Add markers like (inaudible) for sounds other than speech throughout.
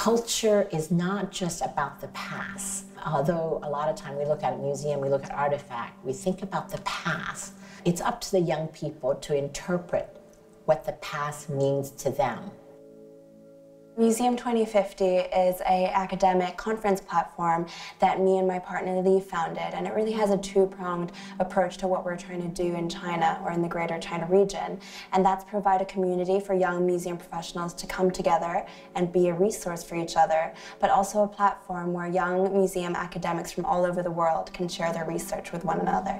Culture is not just about the past. Although a lot of time we look at a museum, we look at artifact, we think about the past. It's up to the young people to interpret what the past means to them. Museum 2050 is a academic conference platform that me and my partner Lee founded, and it really has a two-pronged approach to what we're trying to do in China or in the Greater China region, and that's provide a community for young museum professionals to come together and be a resource for each other, but also a platform where young museum academics from all over the world can share their research with one another.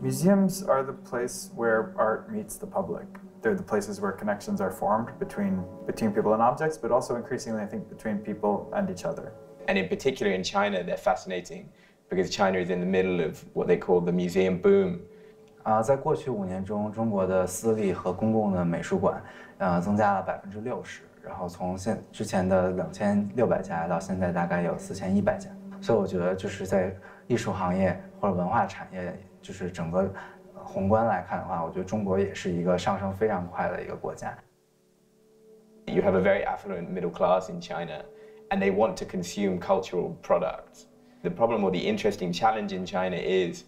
Museums are the place where art meets the public they're the places where connections are formed between, between people and objects, but also increasingly, I think, between people and each other. And in particular in China, they're fascinating because China is in the middle of what they call the museum boom. 啊，在过去五年中，中国的私立和公共的美术馆，呃，增加了百分之六十。然后从现之前的两千六百家到现在大概有四千一百家。所以我觉得就是在艺术行业或者文化产业，就是整个 宏观来看的话，我觉得中国也是一个上升非常快的一个国家。You have a very affluent middle class in China, and they want to consume cultural products. The problem or the interesting challenge in China is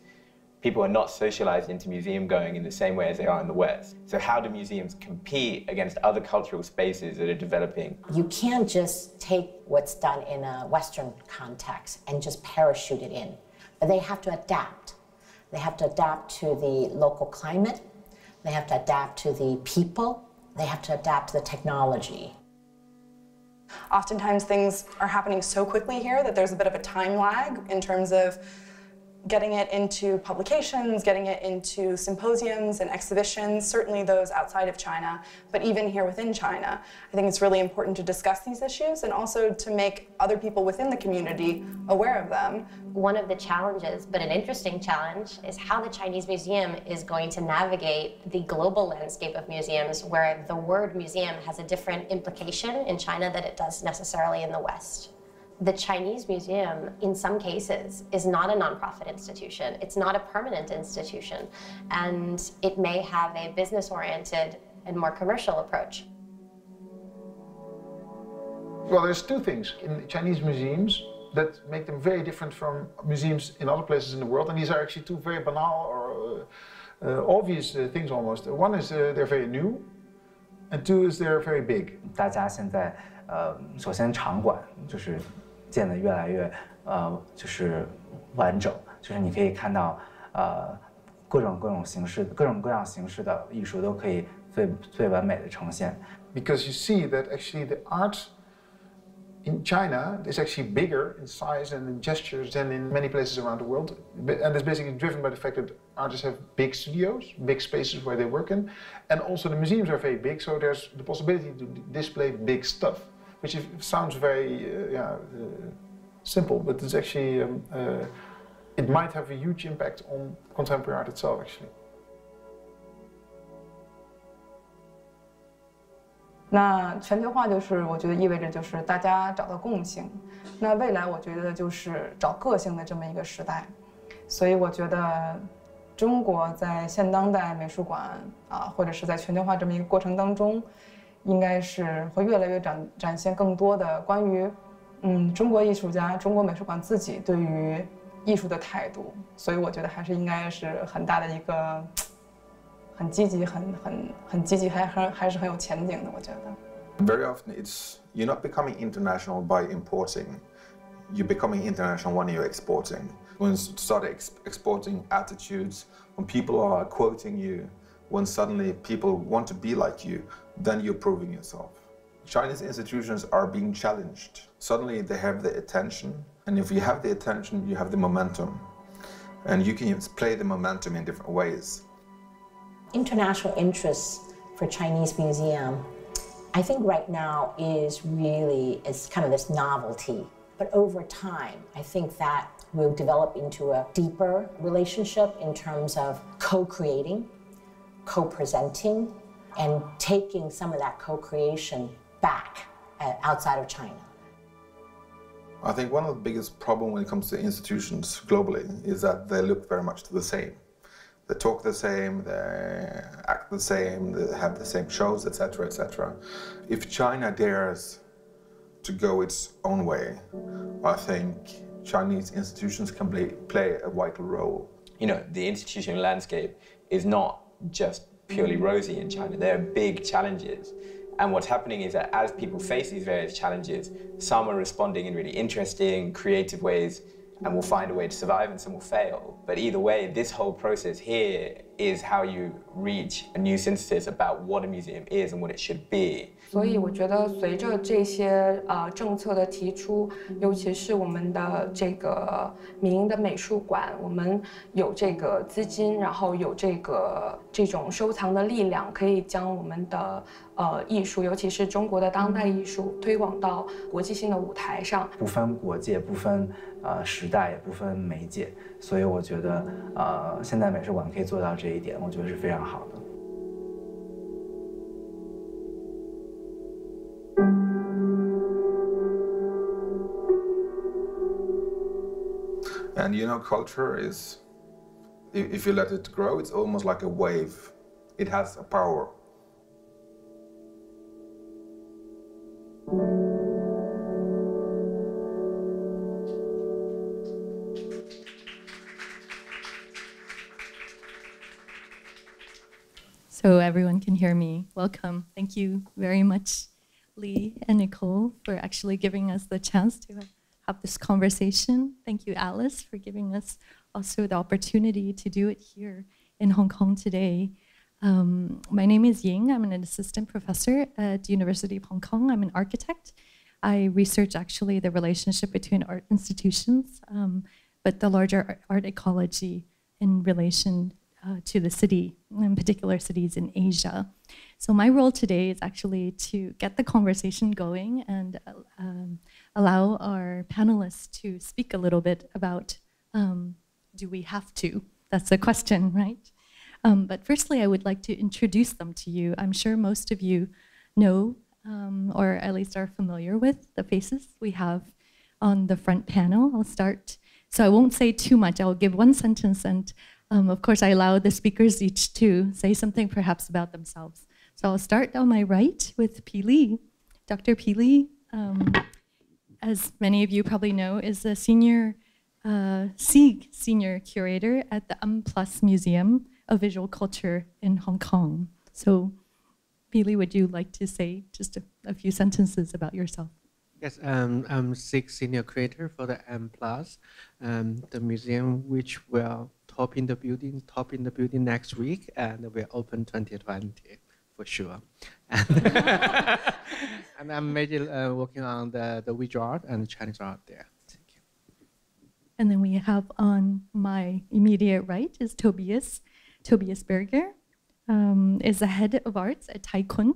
people are not socialized into museum going in the same way as they are in the West. So how do museums compete against other cultural spaces that are developing? You can't just take what's done in a Western context and just parachute it in, but they have to adapt. They have to adapt to the local climate. They have to adapt to the people. They have to adapt to the technology. Oftentimes things are happening so quickly here that there's a bit of a time lag in terms of getting it into publications, getting it into symposiums and exhibitions, certainly those outside of China, but even here within China. I think it's really important to discuss these issues and also to make other people within the community aware of them. One of the challenges, but an interesting challenge, is how the Chinese Museum is going to navigate the global landscape of museums where the word museum has a different implication in China than it does necessarily in the West the Chinese Museum, in some cases, is not a nonprofit institution. It's not a permanent institution. And it may have a business oriented and more commercial approach. Well, there's two things in Chinese museums that make them very different from museums in other places in the world. And these are actually two very banal or uh, uh, obvious uh, things almost. One is uh, they're very new, and two is they're very big. 大家现在，呃，首先场馆就是 建得越来越呃，就是完整，就是你可以看到呃各种各种形式、各种各样形式的艺术都可以最最完美的呈现。Because you see that actually the art in China is actually bigger in size and in gestures than in many places around the world, and it's basically driven by the fact that artists have big studios, big spaces where they work in, and also the museums are very big, so there's the possibility to display big stuff. Which sounds very uh, yeah, uh, simple, but it's actually, um, uh, it might have a huge impact on contemporary art itself actually. 那全球化就是我觉得意味着就是大家找到共性，那未来我觉得就是找个性的这么一个时代，所以我觉得中国在现当代美术馆啊，或者是在全球化这么一个过程当中。应该是会越来越展展现更多的关于，嗯，中国艺术家、中国美术馆自己对于艺术的态度，所以我觉得还是应该是很大的一个很积极、很很很积极，还还还是很有前景的。我觉得。Very often, it's you're not becoming international by importing. You're becoming international when you're exporting. When you start ex exporting attitudes, when people are quoting you, when suddenly people want to be like you, then you're proving yourself. Chinese institutions are being challenged. Suddenly they have the attention, and if you have the attention, you have the momentum. And you can play the momentum in different ways. International interest for Chinese museum, I think right now is really, is kind of this novelty. But over time, I think that will develop into a deeper relationship in terms of co-creating, co-presenting, and taking some of that co-creation back uh, outside of China. I think one of the biggest problems when it comes to institutions globally is that they look very much the same. They talk the same, they act the same, they have the same shows, etc., etc. If China dares to go its own way, I think Chinese institutions can play, play a vital role. You know, the institutional landscape is not just purely rosy in China. There are big challenges. And what's happening is that as people face these various challenges, some are responding in really interesting, creative ways and will find a way to survive and some will fail. But either way, this whole process here is how you reach a new synthesis about what a museum is and what it should be. 所以我觉得，随着这些呃政策的提出，尤其是我们的这个民营的美术馆，我们有这个资金，然后有这个这种收藏的力量，可以将我们的呃艺术，尤其是中国的当代艺术，推广到国际性的舞台上。不分国界，不分呃时代，也不分媒介，所以我觉得呃现代美术馆可以做到这一点，我觉得是非常好的。And you know, culture is, if you let it grow, it's almost like a wave. It has a power. So everyone can hear me. Welcome. Thank you very much, Lee and Nicole, for actually giving us the chance to have this conversation. Thank you, Alice, for giving us also the opportunity to do it here in Hong Kong today. Um, my name is Ying. I'm an assistant professor at the University of Hong Kong. I'm an architect. I research actually the relationship between art institutions, um, but the larger art ecology in relation uh, to the city, in particular cities in Asia. So my role today is actually to get the conversation going and uh, um, allow our panelists to speak a little bit about um, do we have to? That's the question, (laughs) right? Um, but firstly, I would like to introduce them to you. I'm sure most of you know, um, or at least are familiar with, the faces we have on the front panel. I'll start. So I won't say too much. I'll give one sentence, and um, of course, I allow the speakers each to say something perhaps about themselves. So I'll start on my right with Pi Li. Dr. Pi Li, um, as many of you probably know, is a senior uh, Sigg senior curator at the M Plus Museum of Visual Culture in Hong Kong. So, Li, would you like to say just a, a few sentences about yourself? Yes, um, I'm Sigg senior curator for the M Plus, um, the museum which will top in the building, top in the building next week, and we'll open 2020 for sure. (laughs) and I'm mainly uh, working on the, the visual art and the Chinese art there. Thank you. And then we have on my immediate right is Tobias, Tobias Berger, um, is the head of arts at Tai Kwun,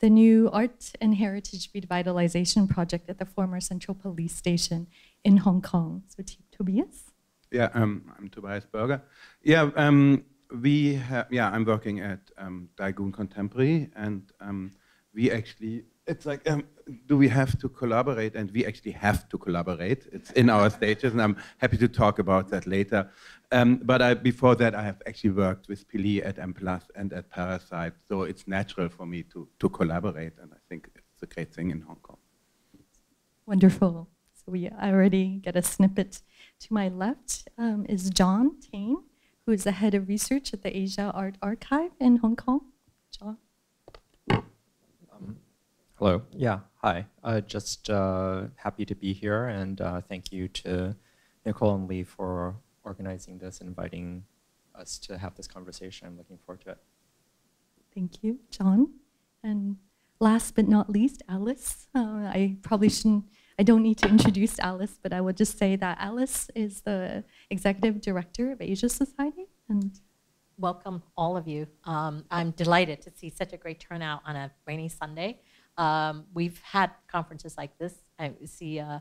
the new art and heritage revitalization project at the former Central Police Station in Hong Kong. So Tobias. Yeah, um, I'm Tobias Berger. Yeah, um, we have, yeah, I'm working at um, Contemporary, and um, we actually, it's like, um, do we have to collaborate? And we actually have to collaborate. It's in our stages, and I'm happy to talk about that later. Um, but I, before that, I have actually worked with Pi Li at M Plus and at Parasite, so it's natural for me to, to collaborate, and I think it's a great thing in Hong Kong. Wonderful. So we already get a snippet. To my left um, is John Tain who is the head of research at the Asia Art Archive in Hong Kong. John. Um, hello. Yeah. Hi. Uh, just uh, happy to be here, and uh, thank you to Nicole and Lee for organizing this, inviting us to have this conversation. I'm looking forward to it. Thank you, John. And last but not least, Alice. Uh, I probably shouldn't I don't need to introduce Alice, but I will just say that Alice is the executive director of Asia Society. And welcome all of you. Um, I'm delighted to see such a great turnout on a rainy Sunday. Um, we've had conferences like this. I see uh,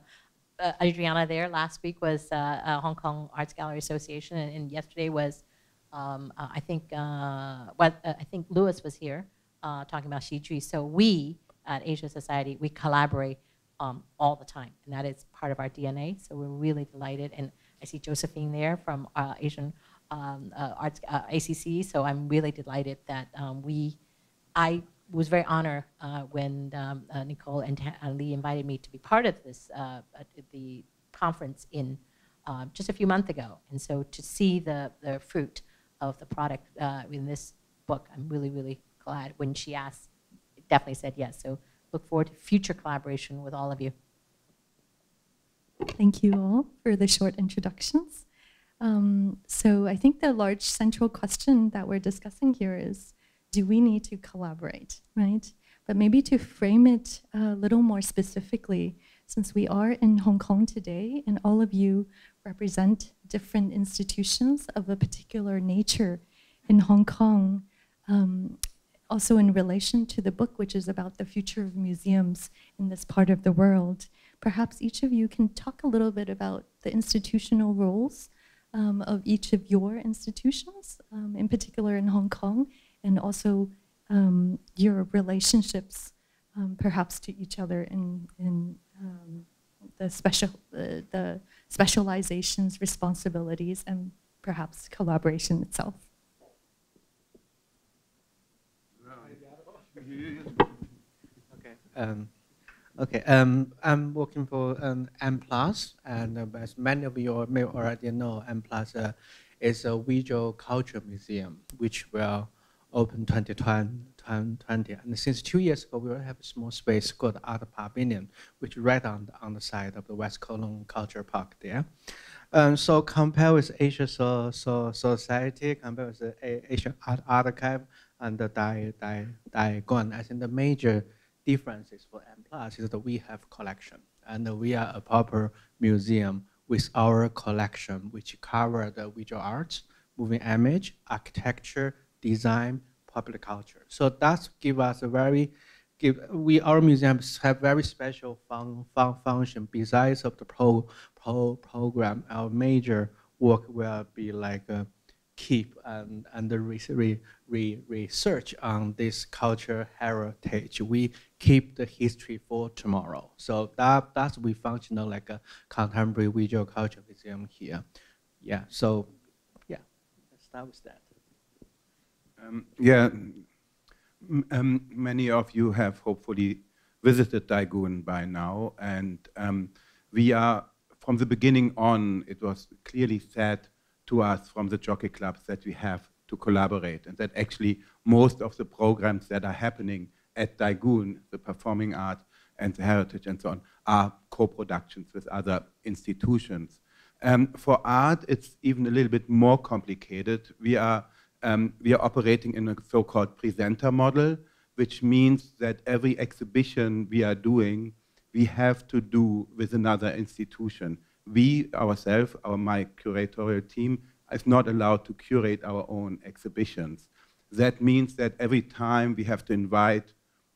uh, Adriana there last week was uh, uh Hong Kong Arts Gallery Association, and, and yesterday was um, uh, I think uh, what I think Lewis was here talking about Zhi. So we at Asia Society we collaborate um, all the time, and that is part of our DNA. So we're really delighted, and I see Josephine there from uh, Asian um, uh, Arts uh, ACC. So I'm really delighted that um, we, I was very honored uh, when um, uh, Nicole and Lee invited me to be part of this uh, the conference in uh, just a few months ago. And so to see the, the fruit of the product in this book, I'm really, really glad when she asked, definitely said yes. So look forward to future collaboration with all of you. Thank you all for the short introductions. Um, so I think the large central question that we're discussing here is, do we need to collaborate, right? But maybe to frame it a little more specifically, since we are in Hong Kong today and all of you represent different institutions of a particular nature in Hong Kong, um, also in relation to the book, which is about the future of museums in this part of the world, perhaps each of you can talk a little bit about the institutional roles um, of each of your institutions, um, in particular in Hong Kong, and also um, your relationships um, perhaps to each other in, in um, the, special, uh, the specializations, responsibilities, and perhaps collaboration itself. Um, okay. Um, I'm working for um, M and uh, as many of you may already know, M uh, is a visual culture museum which will open 2020, 2020. And since two years ago, we have a small space called Art Pavilion, which is right on the, on the side of the West Kowloon Culture Park there. Um, so compare with Asia so, so Society, compare with the Asian Art Archive and the Dai, Dai, Tai Kwun, I think the major differences for M Plus is that we have collection and we are a proper museum with our collection, which cover the visual arts, moving image, architecture, design, public culture. So that's give us a very, give, we, our museums have very special fun, fun function besides of the pro, pro program. Our major work will be like uh, keep and, and the re, re, research on this culture heritage. We keep the history for tomorrow. So that, that's we functional like a contemporary visual culture museum here. Yeah, so yeah, let's start with that. Um, yeah, um, many of you have hopefully visited Tai Kwun by now, and um, we are, from the beginning on, it was clearly said to us from the jockey clubs that we have to collaborate, and that actually most of the programs that are happening at Tai Kwun, the performing art and the heritage and so on, are co-productions with other institutions. Um, for art, it's even a little bit more complicated. We are um, we are operating in a so-called presenter model, which means that every exhibition we are doing, we have to do with another institution. We ourselves, our my curatorial team, is not allowed to curate our own exhibitions. That means that every time we have to invite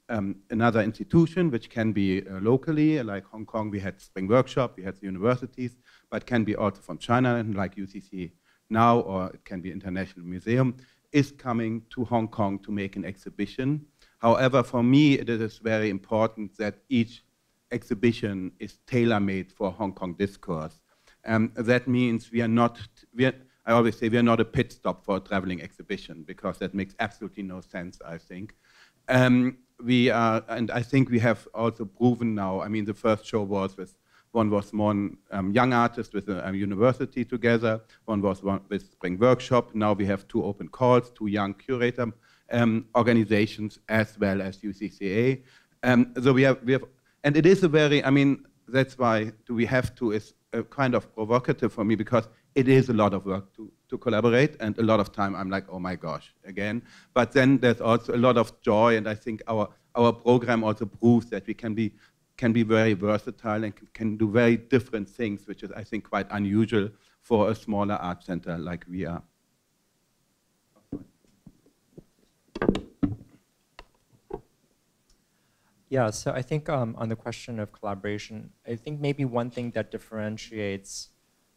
um, another institution, which can be uh, locally, like Hong Kong, we had Spring Workshop, we had the universities, but can be also from China, like UCC now, or it can be International Museum, is coming to Hong Kong to make an exhibition. However, for me, it is very important that each exhibition is tailor-made for Hong Kong discourse. Um, that means we are not, we are, I always say we are not a pit stop for a traveling exhibition because that makes absolutely no sense, I think. Um, we are, and I think we have also proven now, I mean, the first show was with one was one um, young artist with a, a, university together. One was one with Spring Workshop. Now we have two open calls, two young curator um, organizations as well as UCCA. Um, so we have, we have, and it is a very, I mean, that's why do we have to is kind of provocative for me because it is a lot of work to, to collaborate and a lot of time I'm like, oh my gosh, again. But then there's also a lot of joy and I think our, our program also proves that we can be can be very versatile and can do very different things, which is, I think, quite unusual for a smaller art center like we are. Yeah, so I think um, on the question of collaboration, I think maybe one thing that differentiates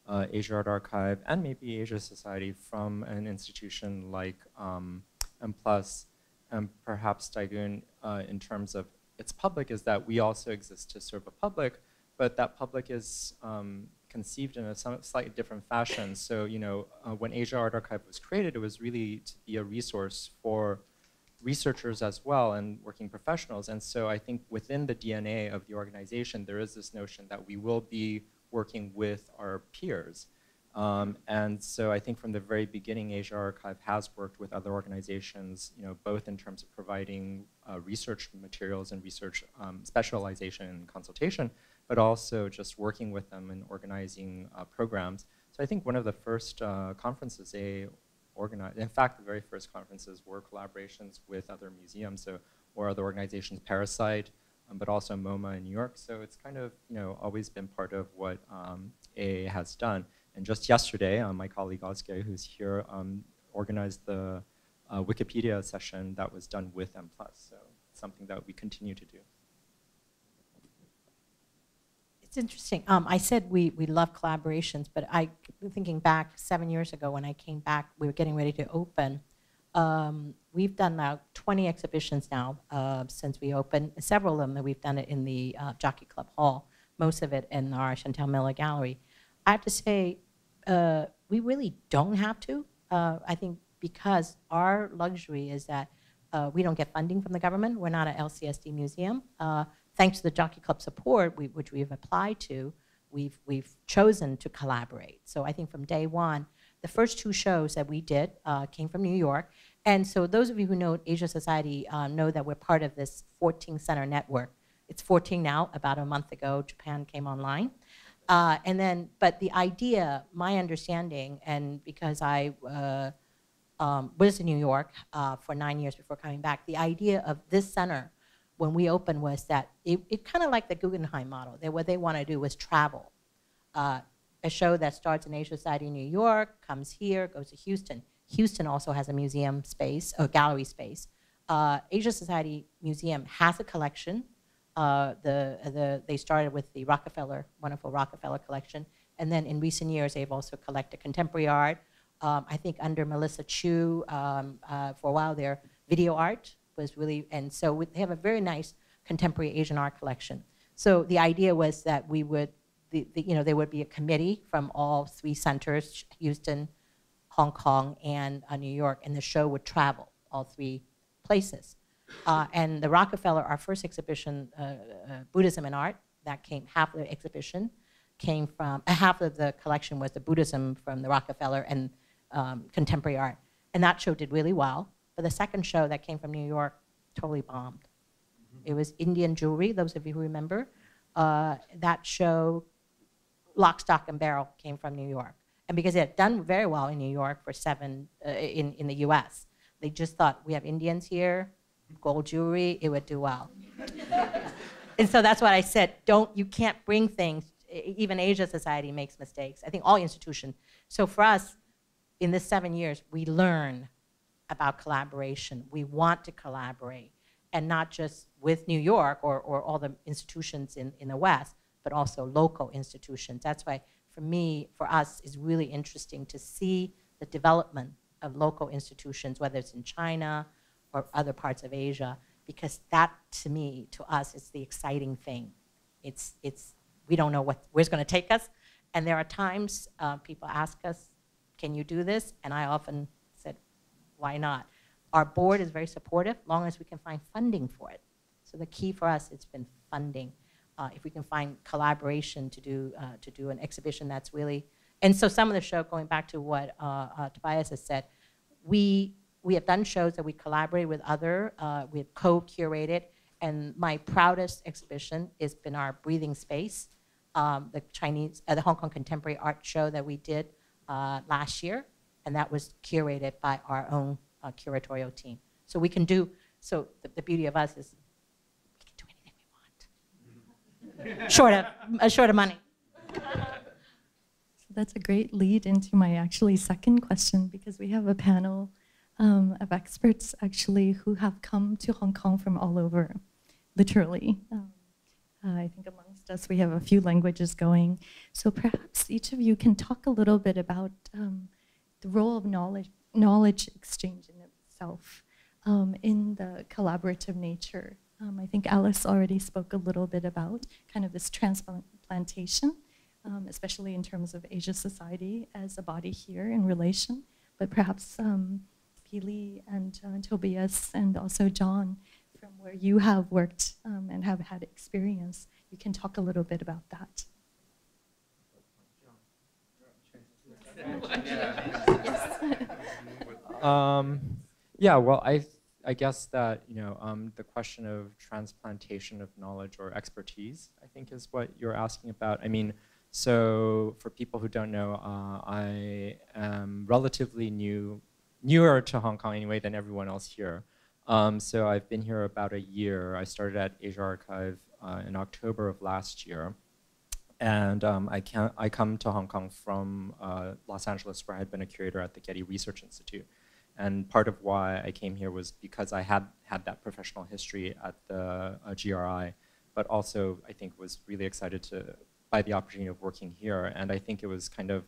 uh, Asia Art Archive and maybe Asia Society from an institution like um, M Plus and perhaps Tai Kwun uh, in terms of its public is that we also exist to serve a public, but that public is um, conceived in a slightly different fashion. So, you know, uh, when Asia Art Archive was created, it was really to be a resource for researchers as well and working professionals. And so I think within the DNA of the organization, there is this notion that we will be working with our peers. Um, and so I think from the very beginning, Asia Archive has worked with other organizations, you know, both in terms of providing uh, research materials and research um, specialization and consultation, but also just working with them and organizing uh, programs. So I think one of the first uh, conferences they organized, in fact, the very first conferences were collaborations with other museums, so or other organizations, Parasite, um, but also MoMA in New York. So it's kind of you know always been part of what um, AA has done. And just yesterday, um, my colleague Oscar, who's here, um, organized the uh, Wikipedia session that was done with M+. So something that we continue to do. It's interesting. Um, I said we, we love collaborations, but I, thinking back seven years ago when I came back, we were getting ready to open. We've done now 20 exhibitions now uh, since we opened. Several of them that we've done it in the uh, Jockey Club Hall, most of it in our Chantal Miller Gallery. I have to say, uh, we really don't have to. Uh, I think because our luxury is that uh, we don't get funding from the government. We're not an LCSD museum. Uh, thanks to the Jockey Club support, we, which we've applied to, we've, we've chosen to collaborate. So I think from day one, the first two shows that we did uh, came from New York. And so those of you who know Asia Society uh, know that we're part of this 14 center network. It's 14 now. About a month ago, Japan came online. Uh, and then, but the idea, my understanding, and because I uh, um, was in New York uh, for nine years before coming back, the idea of this center when we opened was that it, it kind of like the Guggenheim model. That what they want to do was travel. Uh, a show that starts in Asia Society in New York, comes here, goes to Houston. Houston also has a museum space, a gallery space. Uh, Asia Society Museum has a collection uh, the, the, they started with the Rockefeller, wonderful Rockefeller collection. And then in recent years, they've also collected contemporary art. Um, I think under Melissa Chiu, um, uh, for a while their video art was really, and so they have a very nice contemporary Asian art collection. So the idea was that we would, the, the, you know, there would be a committee from all three centers, Houston, Hong Kong, and uh, New York, and the show would travel all three places. Uh, and the Rockefeller, our first exhibition, uh, uh, Buddhism and Art, that came, half of the exhibition came from, uh, half of the collection was the Buddhism from the Rockefeller and um, contemporary art. And that show did really well. But the second show that came from New York totally bombed. It was Indian jewelry, those of you who remember. Uh, that show, Lock, Stock, and Barrel, came from New York. And because it had done very well in New York for seven, uh, in, in the US, they just thought, we have Indians here, gold jewelry, it would do well. (laughs) and so that's what I said. Don't you can't bring things. Even Asia Society makes mistakes. I think all institutions. So for us, in this seven years, we learn about collaboration. We want to collaborate, and not just with New York or, or all the institutions in, in the West, but also local institutions. That's why, for me, for us, it's really interesting to see the development of local institutions, whether it's in China, or other parts of Asia, because that, to me, to us, is the exciting thing. It's, it's, we don't know what, where it's going to take us. And there are times uh, people ask us, can you do this? And I often said, why not? Our board is very supportive, long as we can find funding for it. So the key for us, it's been funding. Uh, if we can find collaboration to do, uh, to do an exhibition that's really, and so some of the show, going back to what uh, uh Tobias has said, we we have done shows that we collaborate with other, uh, we have co-curated, and my proudest exhibition has been our Breathing Space, um, the Chinese, uh, the Hong Kong Contemporary Art Show that we did last year, and that was curated by our own curatorial team. So we can do, so the, the, beauty of us is we can do anything we want, short of, uh, short of money. So (laughs) that's a great lead into my actually second question because we have a panel um, of experts actually who have come to Hong Kong from all over, literally. Um, uh, I think amongst us we have a few languages going. So perhaps each of you can talk a little bit about um, the role of knowledge, knowledge exchange in itself um, in the collaborative nature. Um, I think Alice already spoke a little bit about kind of this transplantation, um, especially in terms of Asia society as a body here in relation. But perhaps um, Lee and uh, Tobias and also John, from where you have worked um, and have had experience, you can talk a little bit about that. (laughs) um, yeah, well, I, I guess that, you know, um, the question of transplantation of knowledge or expertise, I think is what you're asking about. I mean, so for people who don't know, uh, I am relatively new, newer to Hong Kong anyway than everyone else here. Um, so I've been here about a year. I started at Asia Archive uh, in October of last year. And um, I, can, I come to Hong Kong from uh, Los Angeles, where I had been a curator at the Getty Research Institute. And part of why I came here was because I had had that professional history at the uh, GRI, but also I think was really excited to by the opportunity of working here. And I think it was kind of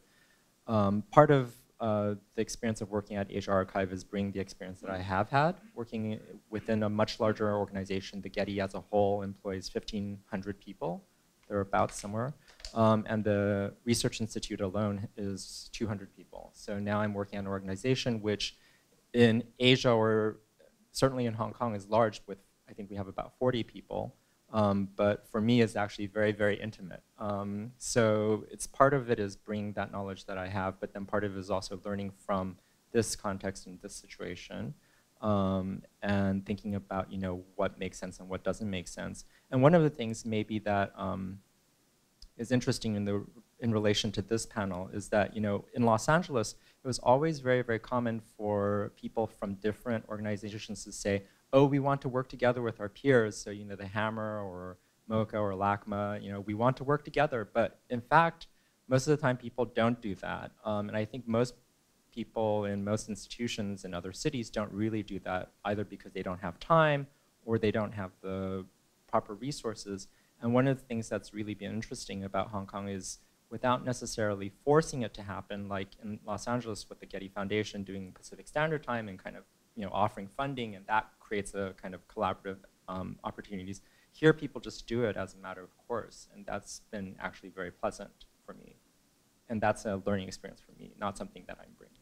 um, part of uh, the experience of working at Asia Archive is bringing the experience that I have had working within a much larger organization. The Getty as a whole employs 1,500 people, thereabouts somewhere. Um, and the Research Institute alone is 200 people. So now I'm working at an organization which in Asia or certainly in Hong Kong is large with, I think we have about 40 people. Um, but for me, it's actually very, very intimate. Um, so it's part of it is bringing that knowledge that I have, but then part of it is also learning from this context and this situation, um, and thinking about you know what makes sense and what doesn't make sense. And one of the things maybe that um, is interesting in the in relation to this panel is that you know in Los Angeles it was always very very common for people from different organizations to say oh, we want to work together with our peers, so you know the Hammer or MoCA or LACMA, you know, we want to work together. But in fact, most of the time people don't do that. Um, and I think most people in most institutions in other cities don't really do that, either because they don't have time or they don't have the proper resources. And one of the things that's really been interesting about Hong Kong is without necessarily forcing it to happen, like in Los Angeles with the Getty Foundation doing Pacific Standard Time and kind of you know, offering funding and that creates a kind of collaborative um, opportunities. Here, people just do it as a matter of course, and that's been actually very pleasant for me. And that's a learning experience for me, not something that I'm bringing.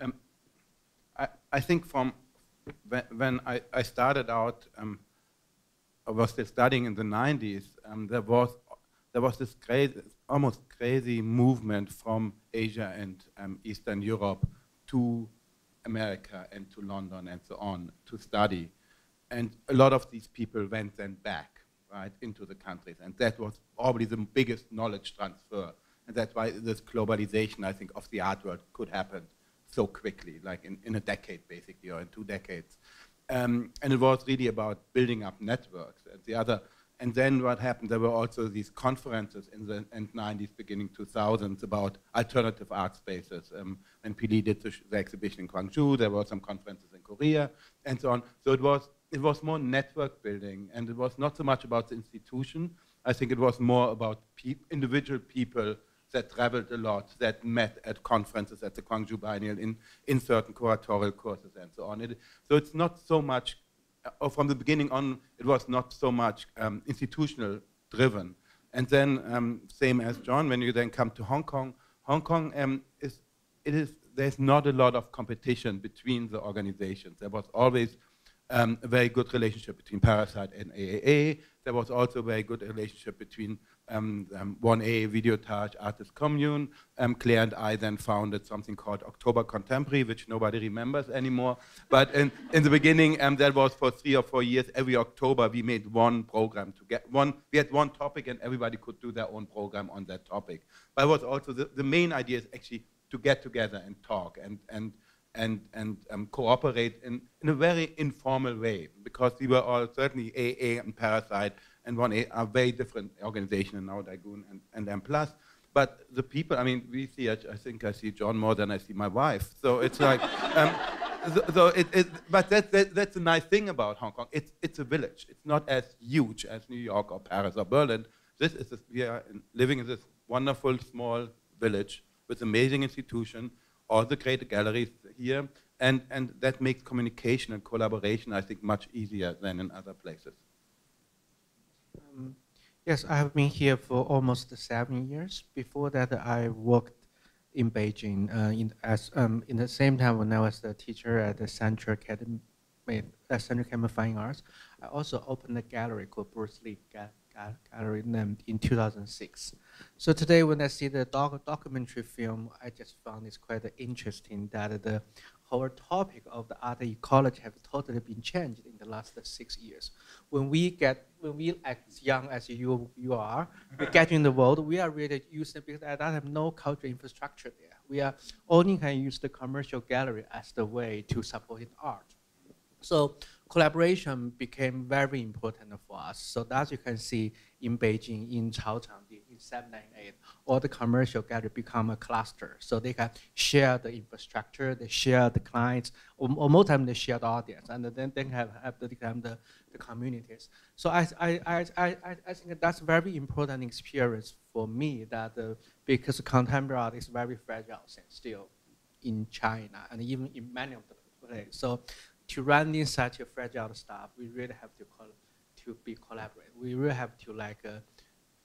Um, I, think from when, I, I started out, um, was still studying in the 90s, um, there was there was this crazy, almost crazy movement from Asia and um, Eastern Europe to America and to London and so on to study. And a lot of these people went then back, right, into the countries. And that was probably the biggest knowledge transfer. And that's why this globalization, I think, of the art world could happen so quickly, like in, in a decade, basically, or in two decades. Um, and it was really about building up networks. And the other and then what happened, there were also these conferences in the end 90s, beginning 2000s about alternative art spaces. Um, when Pi Li did the, the, exhibition in Gwangju, there were some conferences in Korea, and so on. So it was, it was more network building, and it was not so much about the institution. I think it was more about individual people that traveled a lot, that met at conferences at the Gwangju Biennial in, in certain curatorial courses and so on. It, so it's not so much uh, from the beginning on, it was not so much um, institutional driven. And then, um, same as John, when you then come to Hong Kong, Hong Kong um, is, it is, there's not a lot of competition between the organizations. There was always um, a very good relationship between Parasite and AAA. There was also a very good relationship between um, um, 1A Videotage Artist Commune. Um, Claire and I then founded something called October Contemporary, which nobody remembers anymore. But in, in the beginning, um, that was for three or four years. Every October, we made one program to get one. We had one topic, and everybody could do their own program on that topic. But it was also the, the main idea is actually to get together and talk and and and and um, cooperate in, in a very informal way because we were all certainly AA and Parasite and one A are very different organizations now, Tai Kwun and, and M+. But the people, I mean, we see, I, I, think I see John more than I see my wife. So it's like, (laughs) um, so, so it, it, but that, that, that's a nice thing about Hong Kong. It's, it's a village. It's not as huge as New York or Paris or Berlin. This is, a, we are living in this wonderful small village with amazing institution, all the great galleries here, and, and that makes communication and collaboration, I think, much easier than in other places. Um, yes, I have been here for almost seven years. Before that, I worked in Beijing. Uh, in, as, um, in the same time, when I was the teacher at the Central Academy, uh, Central Academy of Fine Arts, I also opened a gallery called Boers-Li Gallery named in 2006. So today, when I see the doc documentary film, I just found it's quite interesting that the whole topic of the art ecology have totally been changed in the last six years. When we get, when we as young as you you are, we get in the world, we are really using because I don't have no cultural infrastructure there. We are only can use the commercial gallery as the way to support art. So collaboration became very important for us. So that you can see in Beijing, in Caochangdi, in 798, all the commercial gallery become a cluster. So they can share the infrastructure, they share the clients, or, or most time they share the audience, and then they have, have to become the, the communities. So I, I, I, I, I think that's very important experience for me that uh, because contemporary art is very fragile still in China and even in many of the places. So to run in such a fragile stuff, we really have to to be collaborate. We really have to like uh,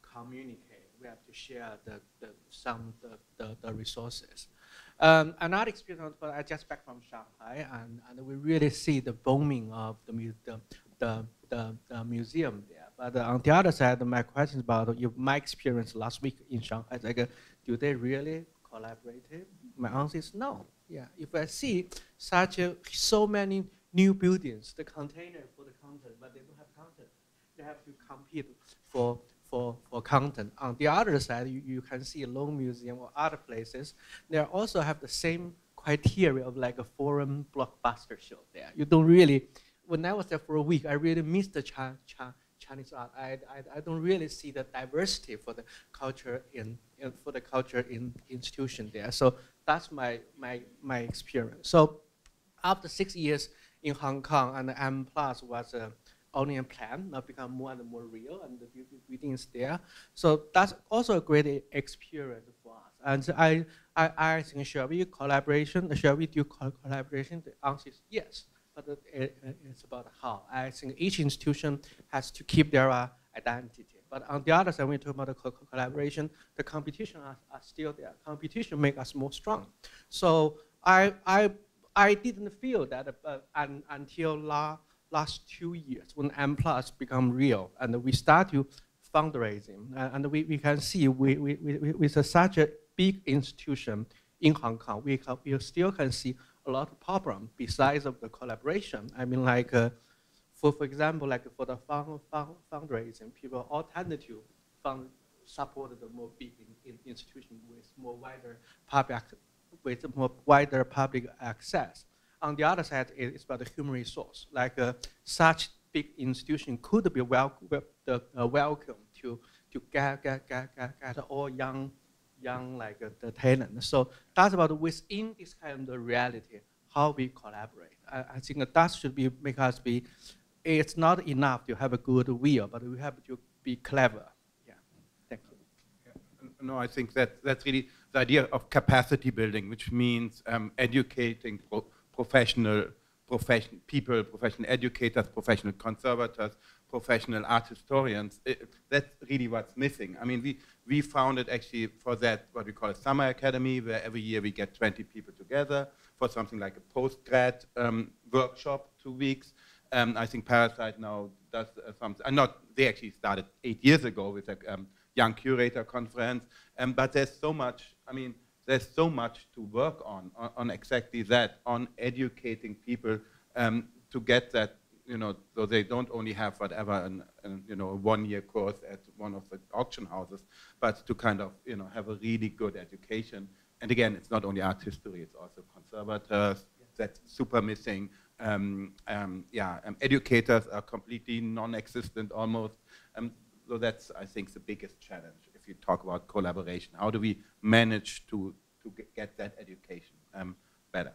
communicate. We have to share the, the some the, the, the resources. Um, another experience, but I just back from Shanghai, and, and we really see the booming of the the the, the, the museum there. But uh, on the other side, my question is about my experience last week in Shanghai. Like, uh, do they really collaborate? My answer is no. Yeah, if I see such a, so many new buildings, the container for the content, but they don't have content, they have to compete for for, for content. On the other side, you, you can see Louvre Museum or other places. They also have the same criteria of like a foreign blockbuster show there. You don't really, when I was there for a week, I really missed the Chinese art. I, I, I don't really see the diversity for the culture in, in for the culture in institution there. So that's my, my, my experience. So after six years in Hong Kong, and M Plus was uh, only a plan, now become more and more real, and the building is there. So that's also a great experience for us. And I, I, I think, shall we collaboration? Shall we do collaboration? The answer is yes, but it, it's about how. I think each institution has to keep their uh, identity. But on the other side, when we talk about the co collaboration, the competition are, are still there. Competition make us more strong. So I, I, I didn't feel that uh, until la, last two years when M Plus become real and we start to fundraising. and we, we can see we, we, we, with such a big institution in Hong Kong, we, we still can see a lot of problem besides of the collaboration. I mean, like, uh, for, for example, like for the fund, fund, fundraising, people all tend to fund support the more big in, in institution with more wider public, with more wider public access. On the other side, it's about the human resource. Like uh, such big institution could be wel uh, welcome to to get, get, get, get, get all young young like uh, the talent. So that's about within this kind of reality how we collaborate. I, I think that should be make us be it's not enough to have a good will, but we have to be clever. Yeah, thank you. No, I think that that's really the idea of capacity building, which means um, educating professional profession, people, professional educators, professional conservators, professional art historians. It, that's really what's missing. I mean, we, we founded actually for that what we call a summer academy, where every year we get 20 people together for something like a post-grad um, workshop, two weeks. Um, I think Parasite now does uh, something. Uh, not they actually started eight years ago with a um, young curator conference. Um, but there's so much. I mean, there's so much to work on, on, on exactly that, on educating people um, to get that. You know, so they don't only have whatever, an, an, you know, a one-year course at one of the auction houses, but to kind of, you know, have a really good education. And again, it's not only art history; it's also conservators. That's super missing um, um, yeah, um, educators are completely non-existent almost. Um, so that's, I think, the biggest challenge if you talk about collaboration. How do we manage to, to get that education um, better?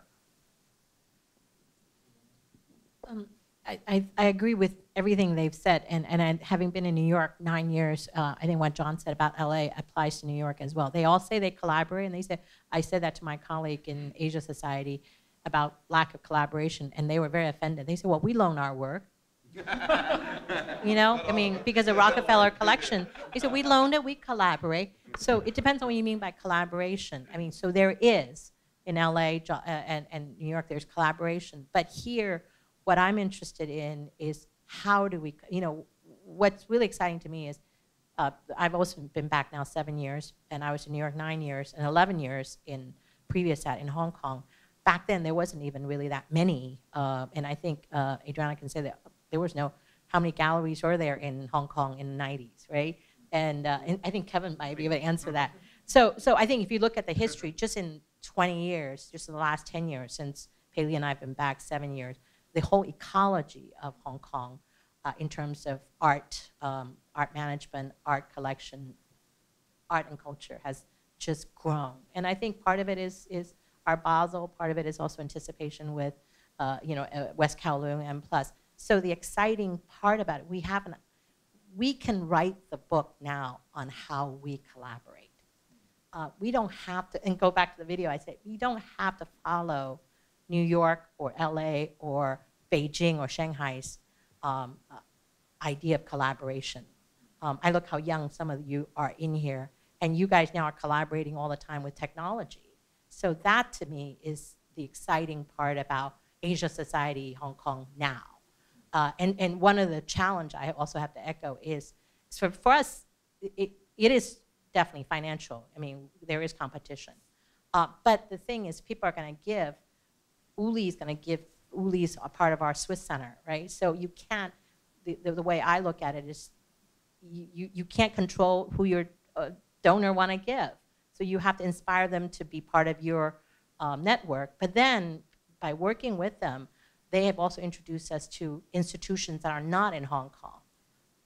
Um, I, I, I, agree with everything they've said, and, and I, having been in New York nine years, uh, I think what John said about LA applies to New York as well. They all say they collaborate, and they said, I said that to my colleague in Asia Society, about lack of collaboration, and they were very offended. They said, well, we loan our work. You know, I mean, because of Rockefeller collection. He said, we loan it, we collaborate. So it depends on what you mean by collaboration. I mean, so there is in LA uh, and, and New York, there's collaboration. But here, what I'm interested in is how do we, you know, what's really exciting to me is uh, I've also been back now seven years, and I was in New York nine years and 11 years in previous that in Hong Kong. Back then, there wasn't even really that many, uh, and I think uh, Adriana can say that there was no, how many galleries were there in Hong Kong in the 90s, right? And, uh, and I think Kevin might be able to answer that. So, so I think if you look at the history, just in 20 years, just in the last 10 years, since Pi Li and I have been back seven years, the whole ecology of Hong Kong uh, in terms of art, um, art management, art collection, art and culture has just grown. And I think part of it is, is Art Basel, part of it is also anticipation with, uh, you know, uh, West Kowloon M plus. So the exciting part about it, we haven't, we can write the book now on how we collaborate. Uh, we don't have to, and go back to the video I said, we don't have to follow New York or LA or Beijing or Shanghai's um, uh, idea of collaboration. Um, I look how young some of you are in here, and you guys now are collaborating all the time with technology. So that to me is the exciting part about Asia Society Hong Kong now. Uh, and, and one of the challenge I also have to echo is, for us, it, it is definitely financial. I mean, there is competition. Uh, but the thing is, people are going to give, Uli is going to give Uli's a part of our Swiss Center, right? So you can't, the, the, the way I look at it is you, you, you can't control who your uh, donor want to give. So you have to inspire them to be part of your um, network. But then by working with them, they have also introduced us to institutions that are not in Hong Kong,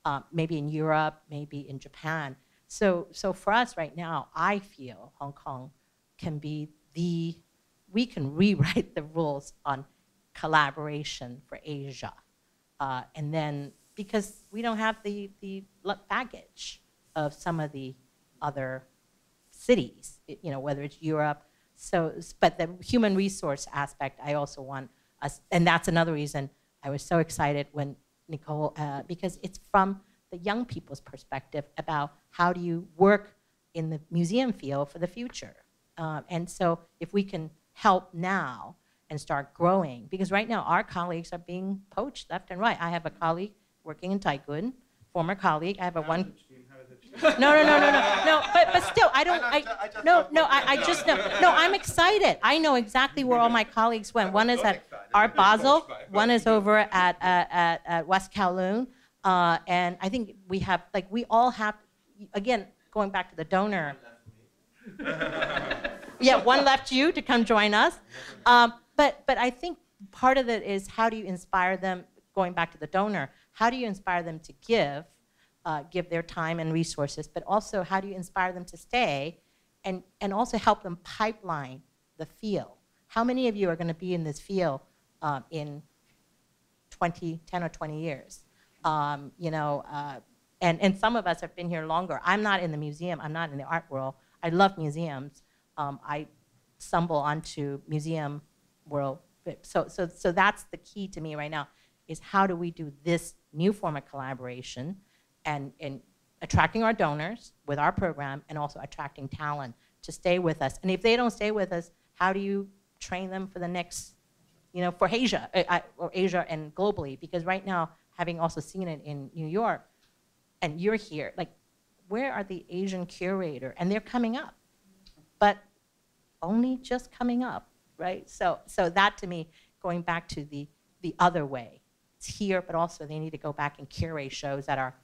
uh, maybe in Europe, maybe in Japan. So, so for us right now, I feel Hong Kong can be the, we can rewrite the rules on collaboration for Asia. Uh, and then, because we don't have the, the baggage of some of the other cities, you know, whether it's Europe. So, but the human resource aspect, I also want and that's another reason I was so excited when Nicole, uh, because it's from the young people's perspective about how do you work in the museum field for the future. Uh, and so if we can help now and start growing. Because right now, our colleagues are being poached left and right. I have a colleague working in Kwun, former colleague. I have a one. No, no, no, no, no, no. But but still, I don't. I, no, no. I, I just know. No, I'm excited. I know exactly where all my colleagues went. One is at Art Basel. One is over at at, at West Kowloon. Uh, and I think we have like we all have. Again, going back to the donor. (laughs) yeah, one left you to come join us. Um, but, but I think part of it is how do you inspire them, going back to the donor, how do you inspire them to give, uh, give their time and resources, but also how do you inspire them to stay and, and also help them pipeline the field? How many of you are going to be in this field um, in 20, 10 or 20 years? Um, you know, uh, and, and some of us have been here longer. I'm not in the museum, I'm not in the art world. I love museums. Um, I stumble onto museum world. So, so, so that's the key to me right now is how do we do this new form of collaboration and, attracting our donors with our program and also attracting talent to stay with us. And if they don't stay with us, how do you train them for the next, you know, for Asia, uh, or Asia and globally? Because right now, having also seen it in New York, and you're here, like, where are the Asian curator? And they're coming up, but only just coming up right? So, so that to me, going back to the, the other way, it's here, but also they need to go back and curate shows that are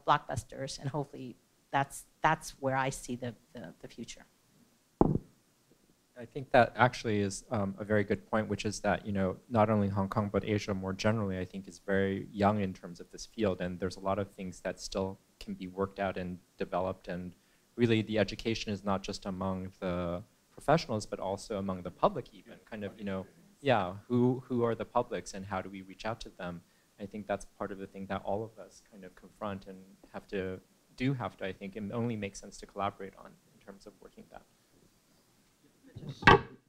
blockbusters, and hopefully that's, that's where I see the, the, the future. I think that actually is um, a very good point, which is that you know not only Hong Kong but Asia more generally, I think is very young in terms of this field, and there's a lot of things that still can be worked out and developed. And really, the education is not just among the professionals, but also among the public even, kind of, you know, yeah, who, who are the publics and how do we reach out to them? I think that's part of the thing that all of us kind of confront and have to, do have to, I think, and only makes sense to collaborate on in terms of working that.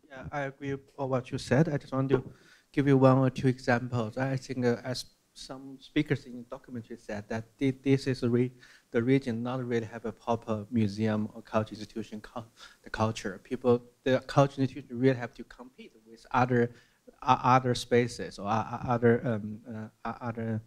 Yeah, I agree with what you said. I just want to give you one or two examples. I think uh, as some speakers in the documentary said that this is re the region not really have a proper museum or culture institution, the culture. People, the culture institution really have to compete with other other spaces or other um, uh, other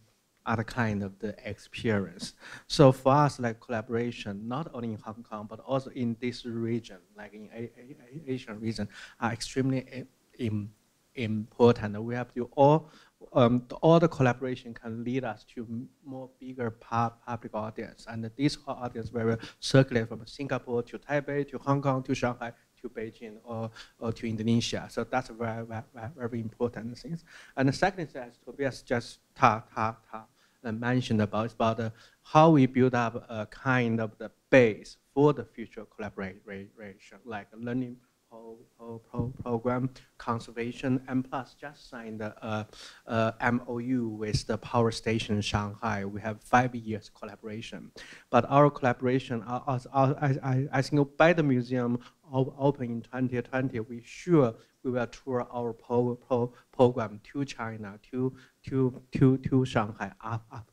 other kind of the experience. So for us, like collaboration, not only in Hong Kong, but also in this region, like in a, a, Asian region, are extremely Im important. We have to all, um, all the collaboration can lead us to more bigger public audience. And this audience will circulate from Singapore to Taipei to Hong Kong to Shanghai to Beijing or, or to Indonesia. So that's very, very, very important things. And the second thing, as Tobias just ta, ta, ta, uh, mentioned about is about uh, how we build up a kind of the base for the future collaboration, like a learning pro, pro, pro program, conservation, M plus just signed a, a MOU with the power station in Shanghai. We have five years collaboration. But our collaboration, uh, I, I, I think by the museum open in 2020, we sure we will tour our pro, pro, program to China, to, to, to, to Shanghai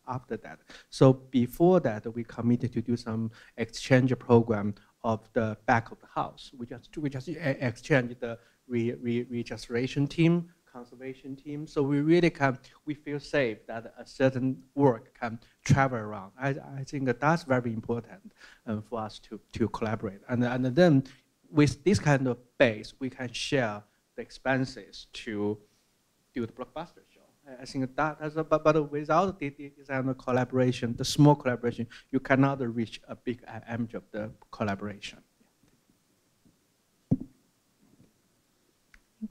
after that. So before that, we committed to do some exchange program of the back of the house. We just, we just exchange the re, re, regeneration team, conservation team. So we really can, we feel safe that a certain work can travel around. I, I think that that's very important um, for us to, to collaborate. And, and then with this kind of base, we can share the expenses to do the blockbuster show. I think that, a, but, but without kind of collaboration, the small collaboration, you cannot reach a big uh, image of the collaboration.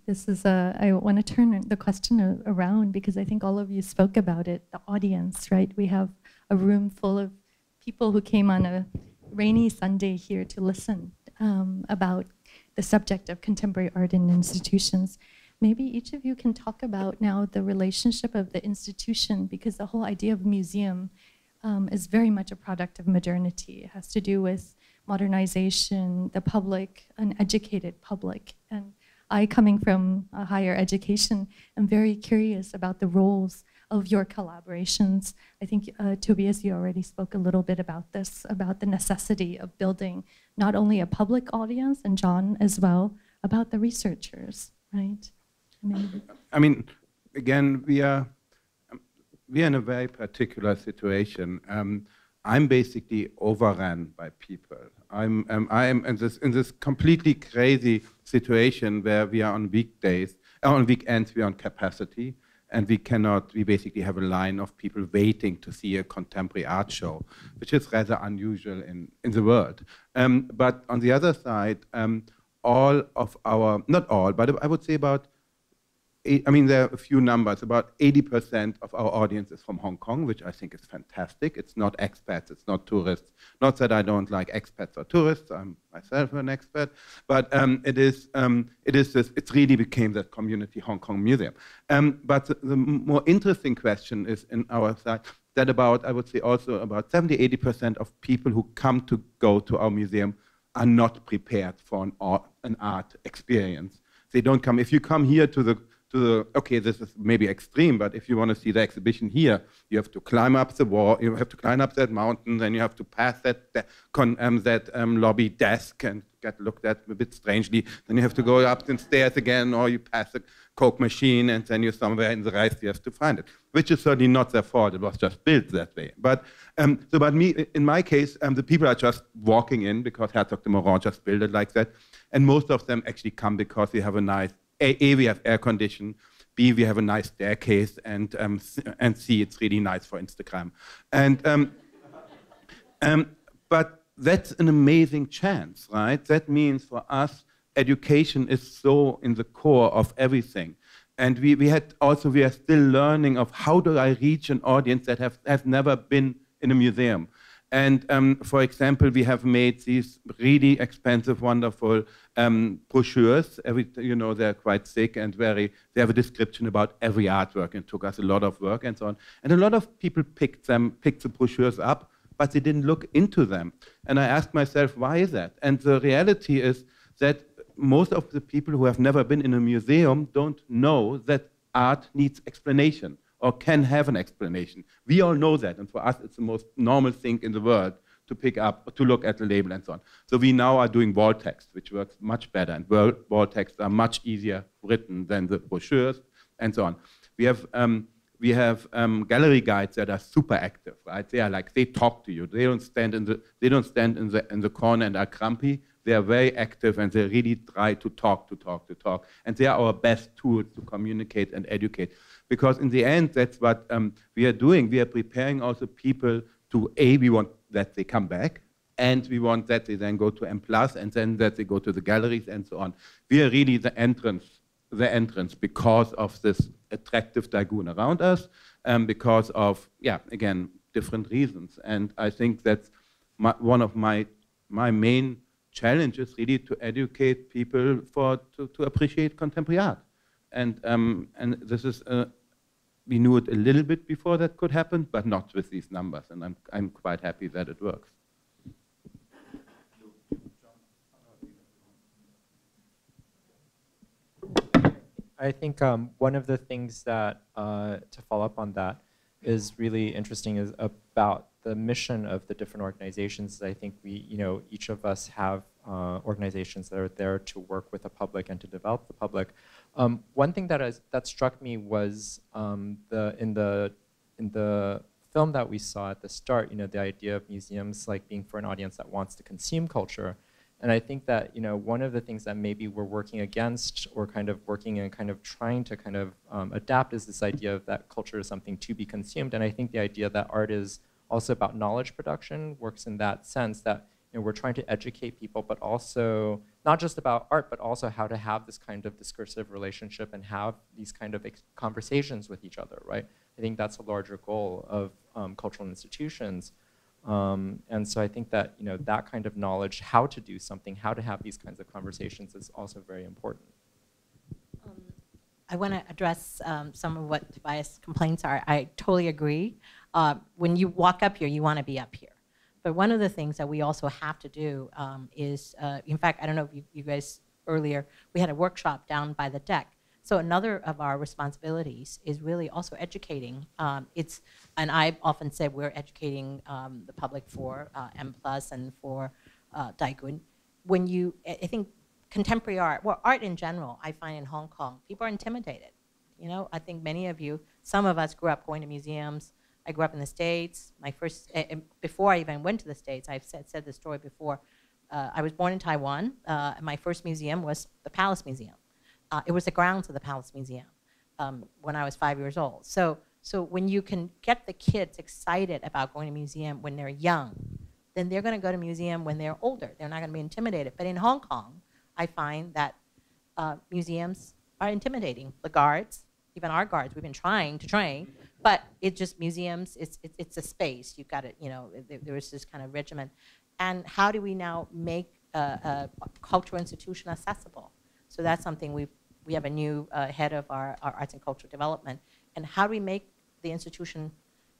This is a, I want to turn the question around because I think all of you spoke about it, the audience, right? We have a room full of people who came on a rainy Sunday here to listen um, about the subject of contemporary art in institutions. Maybe each of you can talk about now the relationship of the institution, because the whole idea of museum um, is very much a product of modernity. It has to do with modernization, the public, an educated public. And I, coming from a higher education, am very curious about the roles of your collaborations. I think, uh, Tobias, you already spoke a little bit about this, about the necessity of building not only a public audience, and John as well, about the researchers, right? I mean, I mean again, we are, we are in a very particular situation. Um, I'm basically overrun by people. I'm, um, I am in this, in this completely crazy situation where we are on weekdays, on weekends we are on capacity and we cannot, we basically have a line of people waiting to see a contemporary art show, which is rather unusual in, in the world. Um, but on the other side, um, all of our, not all, but I would say about I mean, there are a few numbers. About 80% of our audience is from Hong Kong, which I think is fantastic. It's not expats, it's not tourists. Not that I don't like expats or tourists. I'm myself an expat, but um, it is um, it is this. It really became that community Hong Kong museum. Um, but the, the, more interesting question is in our side that about I would say also about 70, 80% of people who come to go to our museum are not prepared for an art, an art experience. They don't come. If you come here to the to the, okay, this is maybe extreme, but if you want to see the exhibition here, you have to climb up the wall, you have to climb up that mountain, then you have to pass that, um, that um, lobby desk and get looked at a bit strangely. Then you have to go up the stairs again, or you pass the Coke machine, and then you're somewhere in the rice, you have to find it, which is certainly not their fault. It was just built that way. But um, so, but me, in my case, um, the people are just walking in because Herzog de Meuron just built it like that, and most of them actually come because they have a nice a, a, we have air condition. B, we have a nice staircase, and um, and C, it's really nice for Instagram. And um, um, but that's an amazing chance, right? That means for us, education is so in the core of everything. And we, we had also we are still learning of how do I reach an audience that have, have never been in a museum. And um, for example, we have made these really expensive, wonderful um, brochures. Every, you know, they're quite thick and very, they have a description about every artwork and took us a lot of work and so on. And a lot of people picked them, picked the brochures up, but they didn't look into them. And I asked myself, why is that? And the reality is that most of the people who have never been in a museum don't know that art needs explanation or can have an explanation. We all know that, and for us, it's the most normal thing in the world to pick up, to look at the label and so on. So we now are doing wall text, which works much better, and wall texts are much easier written than the brochures and so on. We have um, we have um, gallery guides that are super active, right? They are like they talk to you. They don't stand in the they don't stand in the in the corner and are grumpy. They are very active and they really try to talk, to talk, to talk. And they are our best tool to communicate and educate. Because in the end, that's what um, we are doing. We are preparing also people to A, we want that they come back, and we want that they then go to M plus, and then that they go to the galleries and so on. We are really the entrance the entrance because of this attractive Tai Kwun around us, um, because of, yeah, again, different reasons. And I think that's my, one of my, my main challenges really to educate people for, to, to appreciate contemporary art. And, um, and this is, uh, we knew it a little bit before that could happen, but not with these numbers. And I'm, I'm quite happy that it works. I think um, one of the things that, uh, to follow up on that, is really interesting is about the mission of the different organizations. is I think we, you know, each of us have uh, organizations that are there to work with the public and to develop the public. Um, one thing that has, that struck me was um, the in the in the film that we saw at the start, you know, the idea of museums like being for an audience that wants to consume culture. And I think that you know one of the things that maybe we're working against or kind of working and kind of trying to kind of um, adapt is this idea of that culture is something to be consumed. And I think the idea that art is also about knowledge production works in that sense that you know, we're trying to educate people, but also not just about art, but also how to have this kind of discursive relationship and have these kind of conversations with each other, right? I think that's a larger goal of um, cultural institutions. Um, and so I think that you know that kind of knowledge, how to do something, how to have these kinds of conversations, is also very important. Um, I want to address um, some of what Tobias' complaints are. I totally agree. Uh, when you walk up here, you want to be up here. But one of the things that we also have to do um, is, uh, in fact, I don't know if you, you guys earlier, we had a workshop down by the deck so another of our responsibilities is really also educating. Um, it's, and I've often said we're educating um, the public for uh, M plus and for uh, Tai Kwun. When you, I think contemporary art, well, art in general, I find in Hong Kong, people are intimidated. You know, I think many of you, some of us grew up going to museums. I grew up in the States. My first, uh, before I even went to the States, I've said, said the story before. Uh, I was born in Taiwan. Uh, my first museum was the Palace Museum uh, it was the grounds of the Palace Museum um, when I was five years old. So, so when you can get the kids excited about going to museum when they're young, then they're going to go to museum when they're older. They're not going to be intimidated. But in Hong Kong, I find that uh, museums are intimidating. The guards, even our guards, we've been trying to train, but it's just museums. It's it's, it's a space. You've got to, you know, there, there was this kind of regimen. And how do we now make a, a cultural institution accessible? So that's something we we have a new uh, head of our, our arts and cultural development. And how do we make the institution,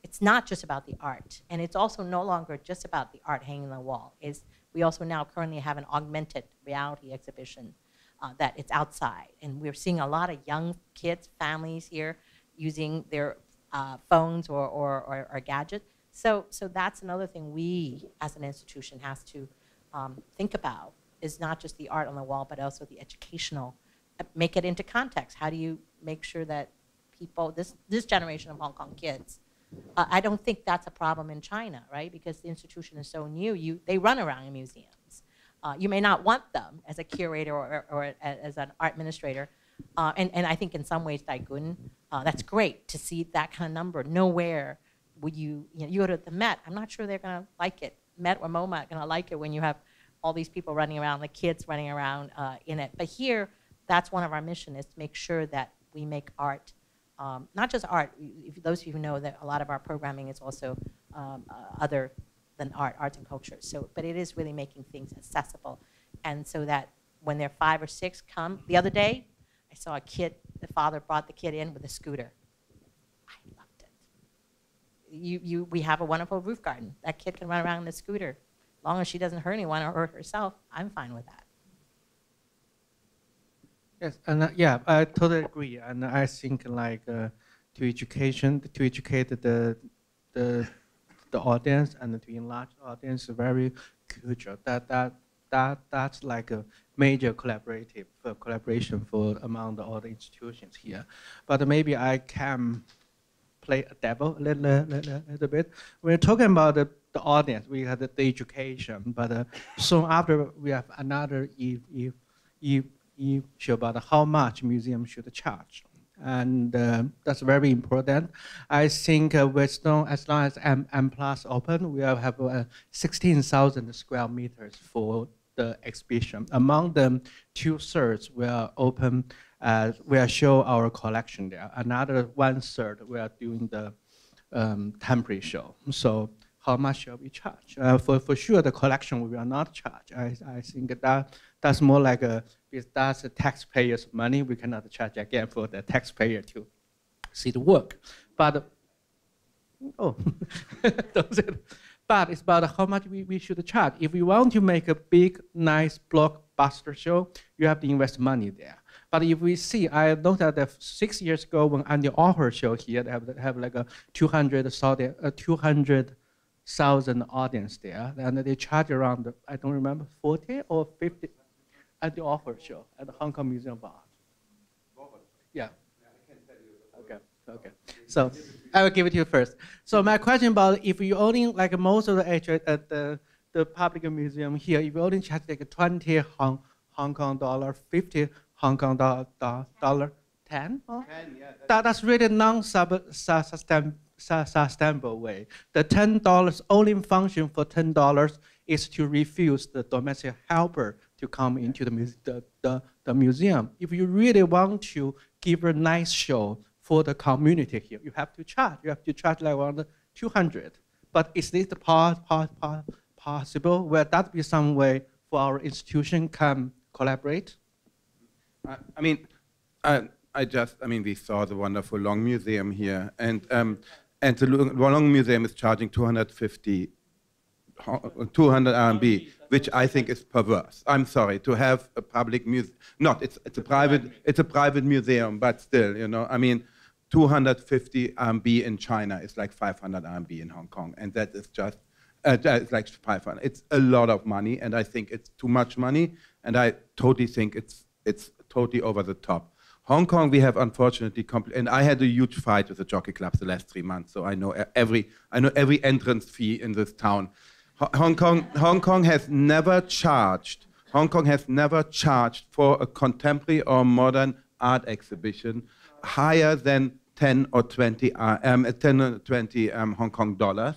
it's not just about the art. And it's also no longer just about the art hanging on the wall. Is we also now currently have an augmented reality exhibition uh, that it's outside. And we're seeing a lot of young kids, families here using their uh, phones or, or, or, or gadgets. So, so that's another thing we as an institution has to um, think about is not just the art on the wall, but also the educational, uh, make it into context. How do you make sure that people, this, this generation of Hong Kong kids, uh, I don't think that's a problem in China, right? Because the institution is so new, you, they run around in museums. Uh, you may not want them as a curator or, or, or as an art administrator, uh, and, and I think in some ways, Tai Kwun, uh, that's great to see that kind of number. Nowhere would you, you, know, you go to the Met, I'm not sure they're going to like it. Met or MoMA are going to like it when you have all these people running around, the kids running around uh, in it. But here, that's one of our mission is to make sure that we make art, um, not just art. If those of you who know that a lot of our programming is also um, uh, other than art, arts and culture. So, but it is really making things accessible, and so that when they're five or six, come. The other day, I saw a kid. The father brought the kid in with a scooter. I loved it. You, you, we have a wonderful roof garden. That kid can run around in a scooter As long as she doesn't hurt anyone or hurt herself, I'm fine with that. Yes, and uh, yeah, I totally agree. And I think like uh, to education, to educate the, the, the audience and to enlarge the audience very crucial. That, that, that, that's like a major collaborative uh, collaboration for among the, all the institutions here. But maybe I can play a devil a little, little, little bit. We're talking about the, the audience, we had the, the education, but uh, soon after we have another issue about how much museum should charge. And uh, that's very important. I think uh, with long, as long as M, M Plus open, we have uh, 16,000 square meters for the exhibition. Among them, two thirds will open uh, we'll show our collection there. Another one third, we are doing the um, temporary show. So how much shall we charge? Uh, for, for sure, the collection we will not charge. I, I think that that's more like a, that's the taxpayers' money. We cannot charge again for the taxpayer to see the work. But, oh, (laughs) but it's about how much we, we should charge. If you want to make a big, nice blockbuster show, you have to invest money there. But if we see, I noted that six years ago when Andy Warhol show here, they have, have like a 200,000 uh, 200, audience there, and they charge around, I don't remember, 40 or 50 at the Warhol show at the Hong Kong Museum of Art. Yeah. Okay, okay. So I will give it to you first. So my question about if you only like most of the at the, the public museum here, if you only charge like 20 Hong, Hong Kong dollar, 50 Hong Kong dollar, dollar 10? Oh? 10 yeah, that's, that, that's really non-sustainable way. The $10 only function for $10 is to refuse the domestic helper to come into the, the, the, the museum. If you really want to give a nice show for the community here, you have to charge. You have to charge like around 200. But is this part, part, part possible? Will that be some way for our institution can collaborate? I, I mean, I, I, just, I mean, we saw the wonderful Long Museum here, and um, and the Long Museum is charging 250, 200 RMB, which I think is perverse. I'm sorry to have a public museum. Not, it's it's a private it's a private museum, but still, you know, I mean. 250 RMB in China is like 500 RMB in Hong Kong, and that is just uh, like 500. It's a lot of money, and I think it's too much money, and I totally think it's it's totally over the top. Hong Kong, we have unfortunately, and I had a huge fight with the jockey clubs the last three months, so I know every, I know every entrance fee in this town. Hong Kong, Hong Kong has never charged, Hong Kong has never charged for a contemporary or modern art exhibition higher than 10 or 20, uh, um, 10 or 20 um, Hong Kong dollars.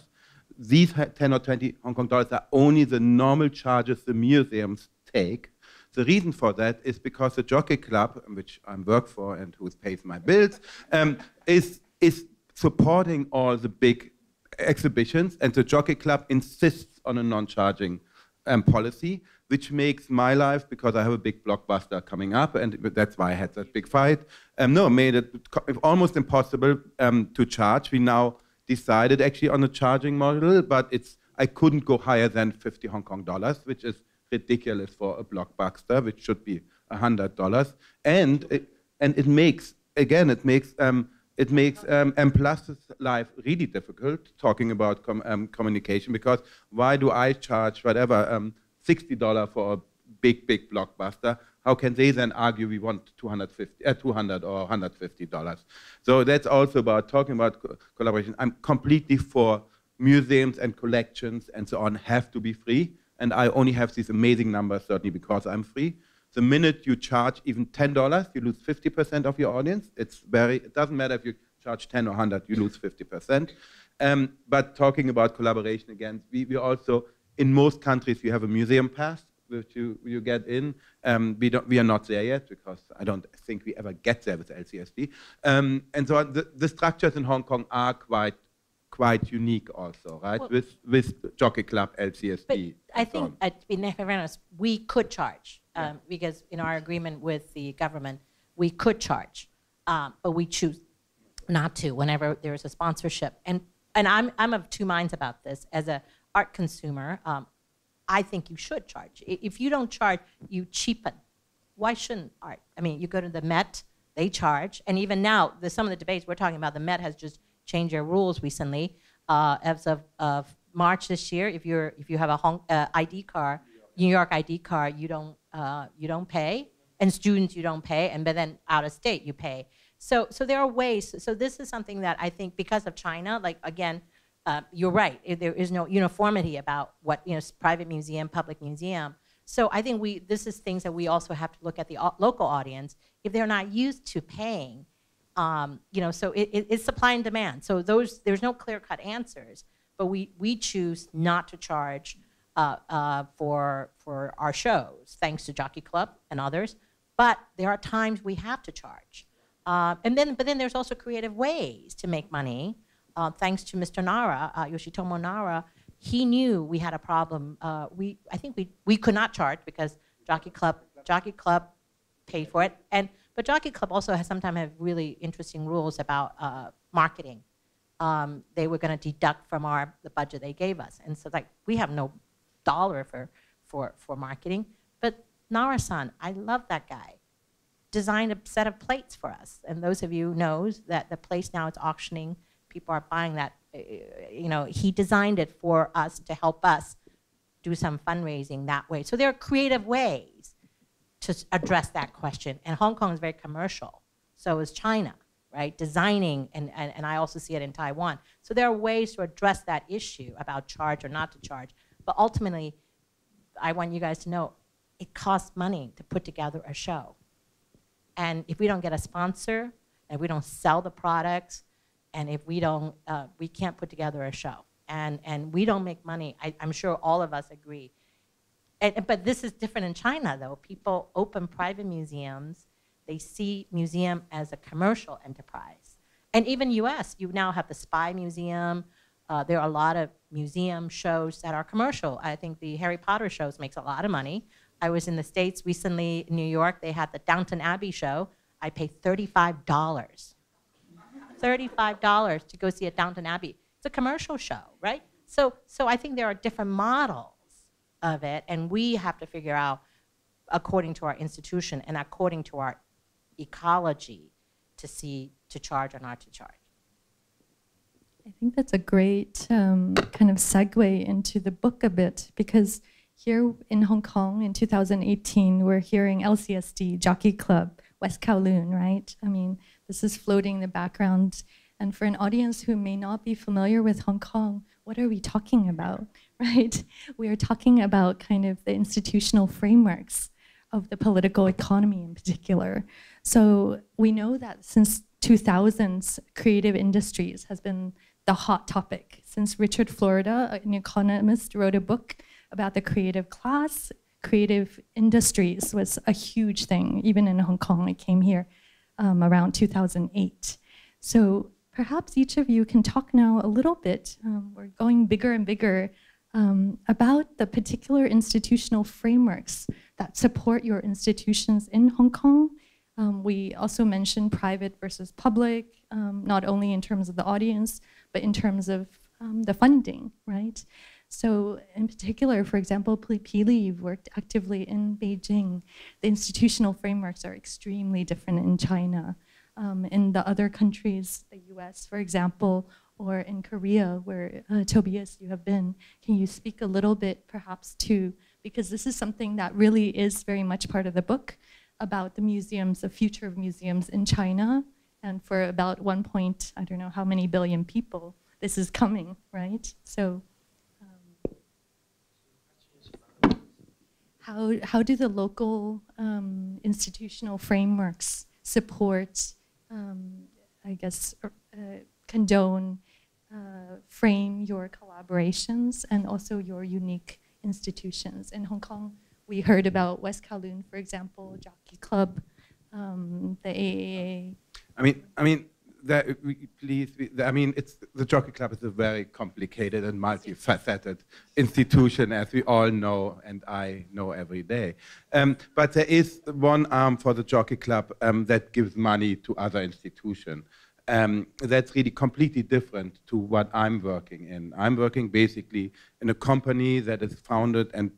These 10 or 20 Hong Kong dollars are only the normal charges the museums take the reason for that is because the Jockey Club, which I work for and who pays my bills, um, is, is supporting all the big exhibitions, and the Jockey Club insists on a non-charging um, policy, which makes my life, because I have a big blockbuster coming up, and that's why I had that big fight, um, no, made it almost impossible um, to charge. We now decided actually on a charging model, but it's I couldn't go higher than 50 Hong Kong dollars, which is ridiculous for a blockbuster, which should be hundred dollars, and it, and it makes again it makes um, it makes um, M Plus's life really difficult talking about com um, communication because why do I charge whatever um, sixty dollar for a big big blockbuster? How can they then argue we want 250, uh, 200 or 150 dollars? So that's also about talking about co collaboration. I'm completely for museums and collections and so on have to be free and I only have these amazing numbers, certainly because I'm free. The minute you charge even $10, you lose 50% of your audience. It's very, it doesn't matter if you charge 10 or 100, you lose 50%. Um, but talking about collaboration again, we, we also, in most countries, you have a museum pass, which you, you get in. Um, we, don't, we are not there yet because I don't think we ever get there with LCSD. Um, and so the, the structures in Hong Kong are quite quite unique also, right? Well, with with Jockey Club, LCSD. But I think, uh, to be honest, we could charge um, yeah. because in our agreement with the government, we could charge, um, but we choose not to whenever there is a sponsorship. And and I'm I'm of two minds about this. As a art consumer, um, I think you should charge. If you don't charge, you cheapen. Why shouldn't art? I mean, you go to the Met they charge. And even now, the, some of the debates we're talking about, the Met has just changed their rules recently. Uh, as of, of March this year, if you're if you have a Hong, uh, ID card, New York ID card, you don't uh, you don't pay, and students you don't pay, and but then out of state you pay. So so there are ways. So this is something that I think because of China, like again, uh, you're right. There is no uniformity about what you know, private museum, public museum. So I think we this is things that we also have to look at the local audience if they're not used to paying. Um, you know, so it, it, it's supply and demand. So those there's no clear-cut answers, but we we choose not to charge uh, uh, for for our shows, thanks to Jockey Club and others. But there are times we have to charge, uh, and then but then there's also creative ways to make money uh, thanks to Mr. Nara, uh, Yoshitomo Nara, he knew we had a problem. Uh, we, I think we, we could not charge because Jockey Club, Jockey Club paid for it. And, but Jockey Club also has sometimes have really interesting rules about uh, marketing. Um, they were going to deduct from our the budget they gave us, and so like we have no dollar for for for marketing. But Nara-san, I love that guy. Designed a set of plates for us, and those of you knows that the place now is auctioning people are buying that. Uh, you know, he designed it for us to help us do some fundraising that way. So there are creative ways to address that question. And Hong Kong is very commercial. So is China, right? Designing, and, and, and I also see it in Taiwan. So there are ways to address that issue about charge or not to charge. But ultimately, I want you guys to know it costs money to put together a show. And if we don't get a sponsor, and we don't sell the products, and if we don't, uh, we can't put together a show. And, and we don't make money. I, am sure all of us agree. And, but this is different in China, though. People open private museums. They see museum as a commercial enterprise. And even U.S., you now have the Spy Museum. Uh, there are a lot of museum shows that are commercial. I think the Harry Potter shows makes a lot of money. I was in the States recently, in New York. They had the Downton Abbey show. I paid $35 $35 to go see a Downton Abbey. It's a commercial show, right? So, so I think there are different models of it, and we have to figure out, according to our institution and according to our ecology, to see to charge or not to charge. I think that's a great um, kind of segue into the book a bit because here in Hong Kong in 2018, we're hearing LCSD, Jockey Club, West Kowloon, right? I mean, this is floating in the background. And for an audience who may not be familiar with Hong Kong, what are we talking about, (laughs) right? We are talking about kind of the institutional frameworks of the political economy in particular. So we know that since 2000s, creative industries has been the hot topic. Since Richard Florida, an economist, wrote a book about the creative class, creative industries was a huge thing. Even in Hong Kong, it came here um, around 2008. So perhaps each of you can talk now a little bit, um, we're going bigger and bigger, um, about the particular institutional frameworks that support your institutions in Hong Kong. Um, we also mentioned private versus public, um, not only in terms of the audience, but in terms of um, the funding, right? So in particular, for example, Pi Li, you've worked actively in Beijing. The institutional frameworks are extremely different in China. Um, in the other countries, the US, for example, or in Korea, where uh, Tobias, you have been, can you speak a little bit perhaps to, because this is something that really is very much part of the book about the museums, the future of museums in China, and for about one point, I don't know how many billion people, this is coming, right? So how, how do the local um, institutional frameworks support, um, I guess, uh, condone, uh, frame your collaborations and also your unique institutions? In Hong Kong, we heard about West Kowloon, for example, Jockey Club, um, the AAA. I mean, I mean, that, please, I mean, it's, the Jockey Club is a very complicated and multifaceted institution, as we all know, and I know every day. Um, but there is one arm for the Jockey Club um, that gives money to other institutions. Um, that's really completely different to what I'm working in. I'm working basically in a company that is founded and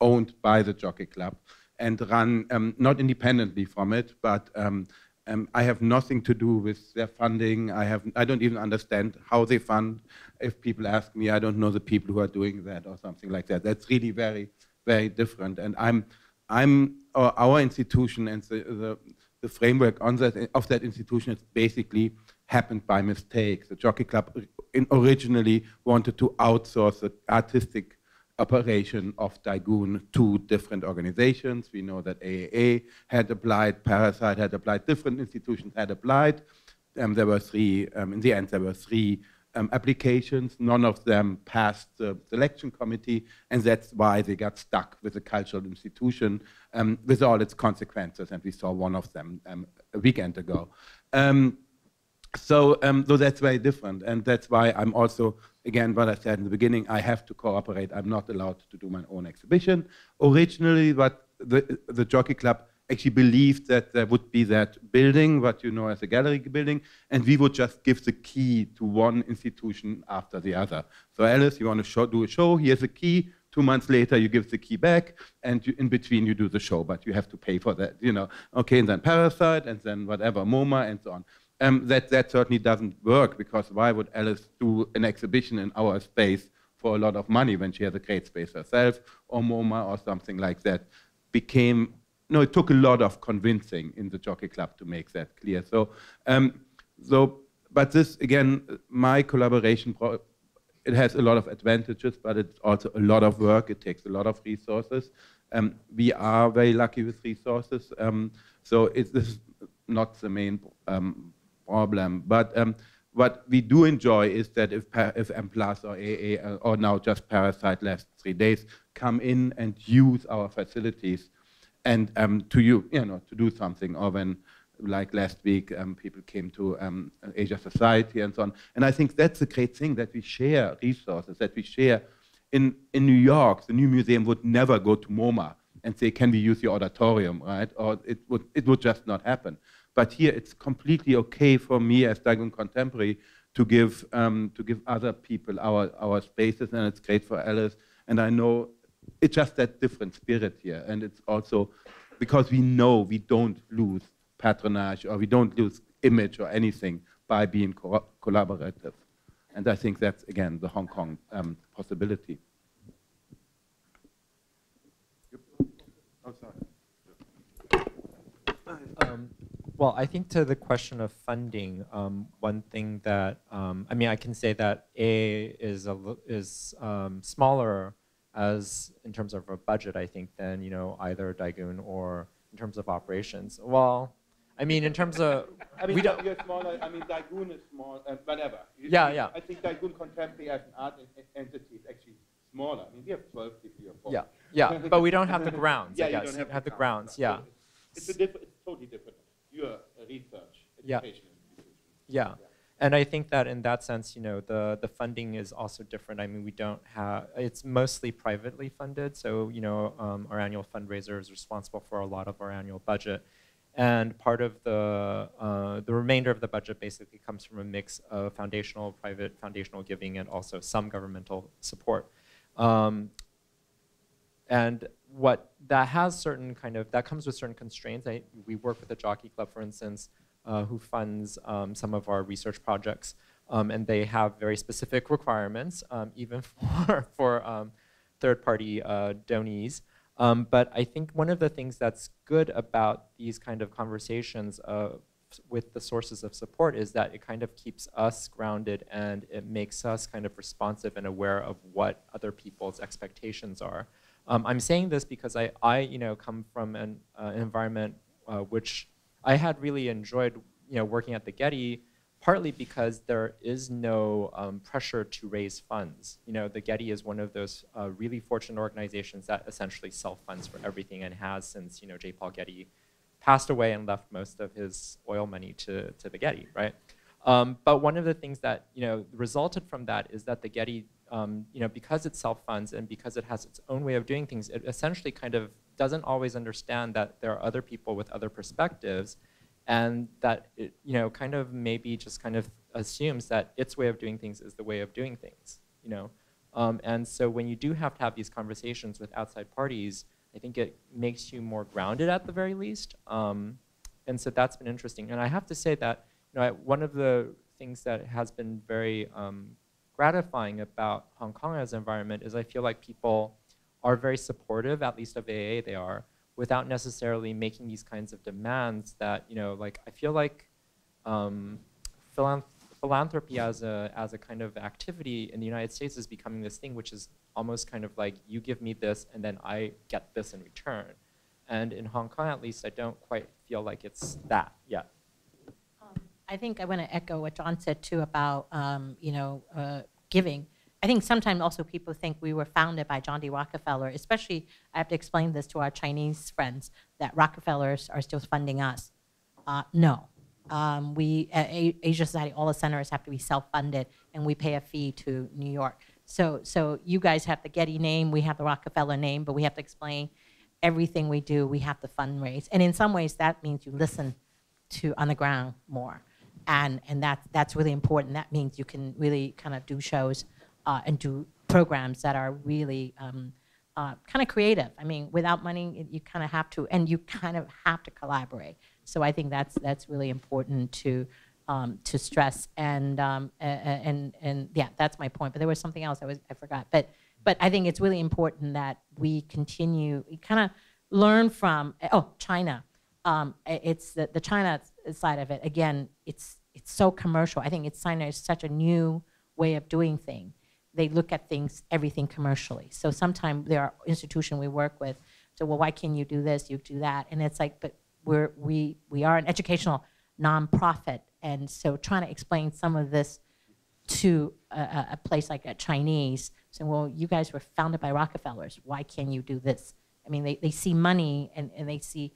owned by the Jockey Club and run um, not independently from it, but um, um, I have nothing to do with their funding. I have I don't even understand how they fund. If people ask me, I don't know the people who are doing that or something like that. That's really very very different. And I'm I'm our, our institution and the, the the framework on that of that institution is basically happened by mistake. The Jockey Club originally wanted to outsource the artistic operation of Tai Kwun to different organizations. We know that AAA had applied, Parasite had applied, different institutions had applied. Um, there were three, um, in the end, there were three um, applications. None of them passed the selection committee, and that's why they got stuck with the cultural institution um, with all its consequences. And we saw one of them um, a weekend ago. So, um, so that's very different, and that's why I'm also, again, what I said in the beginning, I have to cooperate. I'm not allowed to do my own exhibition. Originally, what the, the Jockey Club actually believed that there would be that building, what you know as a gallery building, and we would just give the key to one institution after the other. So Alice, you want to show, do a show, here's a key, two months later you give the key back, and you, in between you do the show, but you have to pay for that, you know. Okay, and then Parasite, and then whatever, MoMA, and so on. Um, that, that certainly doesn't work, because why would Alice do an exhibition in our space for a lot of money when she has a great space herself, or MoMA, or something like that? Became no, it took a lot of convincing in the Jockey Club to make that clear. So, um, so, but this again, my collaboration, it has a lot of advantages, but it's also a lot of work. It takes a lot of resources. Um, we are very lucky with resources, um, so it's, this is not the main um, problem. But um, what we do enjoy is that if, if M Plus or AA uh, or now just Parasite last three days come in and use our facilities, and um, to you, you know, to do something. Or when, like last week, um, people came to um, Asia Society and so on. And I think that's a great thing that we share resources, that we share. In, in New York, the new museum would never go to MoMA and say, can we use your auditorium, right? Or it would, it would just not happen. But here it's completely okay for me as Tai Kwun Contemporary to give, um, to give other people our, our spaces, and it's great for Alice. And I know it's just that different spirit here. And it's also because we know we don't lose patronage or we don't lose image or anything by being co collaborative. And I think that's, again, the Hong Kong um, possibility. Oh, um, well, I think to the question of funding, um, one thing that um, I mean, I can say that A is a, is um, smaller as in terms of a budget, I think, than you know either Tai Kwun or in terms of operations. Well, I mean, in terms of (laughs) I mean, we don't. You're smaller. I mean, Tai Kwun is small, uh, whatever. You Yeah, see, yeah. I think Tai Kwun Contemporary as an art entity is actually smaller. I mean, we have 12 degree or four. Yeah, yeah, but we don't have the grounds. (laughs) yeah, I you guess. don't have, the grounds. Yeah, It's a different. It's totally different. You're a research Yeah. education institution. yeah. And I think that in that sense, you know, the, the funding is also different. I mean, we don't have, it's mostly privately funded. So, you know, um, our annual fundraiser is responsible for a lot of our annual budget. And part of the, uh, the remainder of the budget basically comes from a mix of foundational, private foundational giving, and also some governmental support. Um, and what that has certain kind of, that comes with certain constraints. I, we work with the Jockey Club, for instance, uh, who funds um, some of our research projects. Um, and they have very specific requirements, um, even (laughs) for, for um, third-party uh, donees. Um, but I think one of the things that's good about these kind of conversations uh, with the sources of support is that it kind of keeps us grounded and it makes us kind of responsive and aware of what other people's expectations are. Um, I'm saying this because I, I, you know, come from an, uh, environment uh, which I had really enjoyed, you know, working at the Getty, partly because there is no um, pressure to raise funds. You know, the Getty is one of those uh, really fortunate organizations that essentially self-funds for everything and has since, you know, J. Paul Getty passed away and left most of his oil money to, to the Getty, right? Um, but one of the things that, you know, resulted from that is that the Getty um, you know, because it self-funds and because it has its own way of doing things, it essentially kind of doesn't always understand that there are other people with other perspectives and that it, you know, kind of maybe just kind of assumes that its way of doing things is the way of doing things, you know. Um, and so when you do have to have these conversations with outside parties, I think it makes you more grounded at the very least. Um, and so that's been interesting. And I have to say that you know, one of the things that has been very um, gratifying about Hong Kong as an environment is I feel like people are very supportive, at least of AA they are, without necessarily making these kinds of demands that, you know, like I feel like um, philanthropy as a, as a kind of activity in the United States is becoming this thing which is almost kind of like you give me this and then I get this in return. And in Hong Kong, at least, I don't quite feel like it's that yet. I think I want to echo what John said too about um, you know uh, giving. I think sometimes also people think we were founded by John D. Rockefeller, especially I have to explain this to our Chinese friends that Rockefellers are still funding us. Uh, no. Um, we, at Asia Society, all the centers have to be self-funded and we pay a fee to New York. So, so you guys have the Getty name, we have the Rockefeller name, but we have to explain everything we do, we have to fundraise. And in some ways that means you listen to on the ground more. And, and that, that's really important. That means you can really kind of do shows uh, and do programs that are really um, uh, kind of creative. I mean, without money, you kind of have to, and you kind of have to collaborate. So I think that's that's really important to um, to stress. And um, and and yeah, that's my point. But there was something else I was I forgot. But but I think it's really important that we continue, kind of learn from. Oh, China. Um, it's the, the China side of it. Again, it's it's so commercial. I think it's China is such a new way of doing things they look at things, everything commercially. So sometimes there are institutions we work with, so well, why can't you do this, you do that? And it's like, but we're, we, we are an educational nonprofit, and so trying to explain some of this to a, a place like a Chinese, saying, well, you guys were founded by Rockefellers, why can't you do this? I mean, they, they see money and, and they see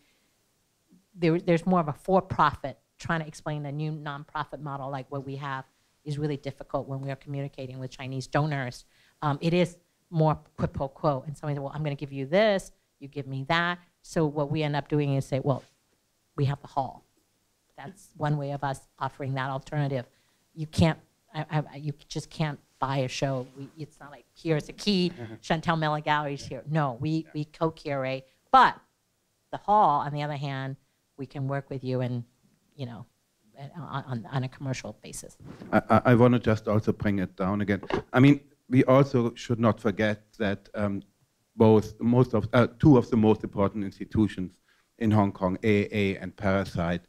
there, there's more of a for-profit trying to explain a new nonprofit model like what we have is really difficult when we are communicating with Chinese donors. Um, it is more quid pro quo. And somebody said, well, I'm going to give you this, you give me that. So what we end up doing is say, well, we have the hall. That's one way of us offering that alternative. You can't, I, I, you just can't buy a show. We, it's not like here's a key, (laughs) Chantal Miller Gallery's here. No, we, we co-curate. But the hall, on the other hand, we can work with you and, you know, on, on a commercial basis. I, I want to just also bring it down again. I mean, we also should not forget that um, both most of uh, two of the most important institutions in Hong Kong, AA and Parasite,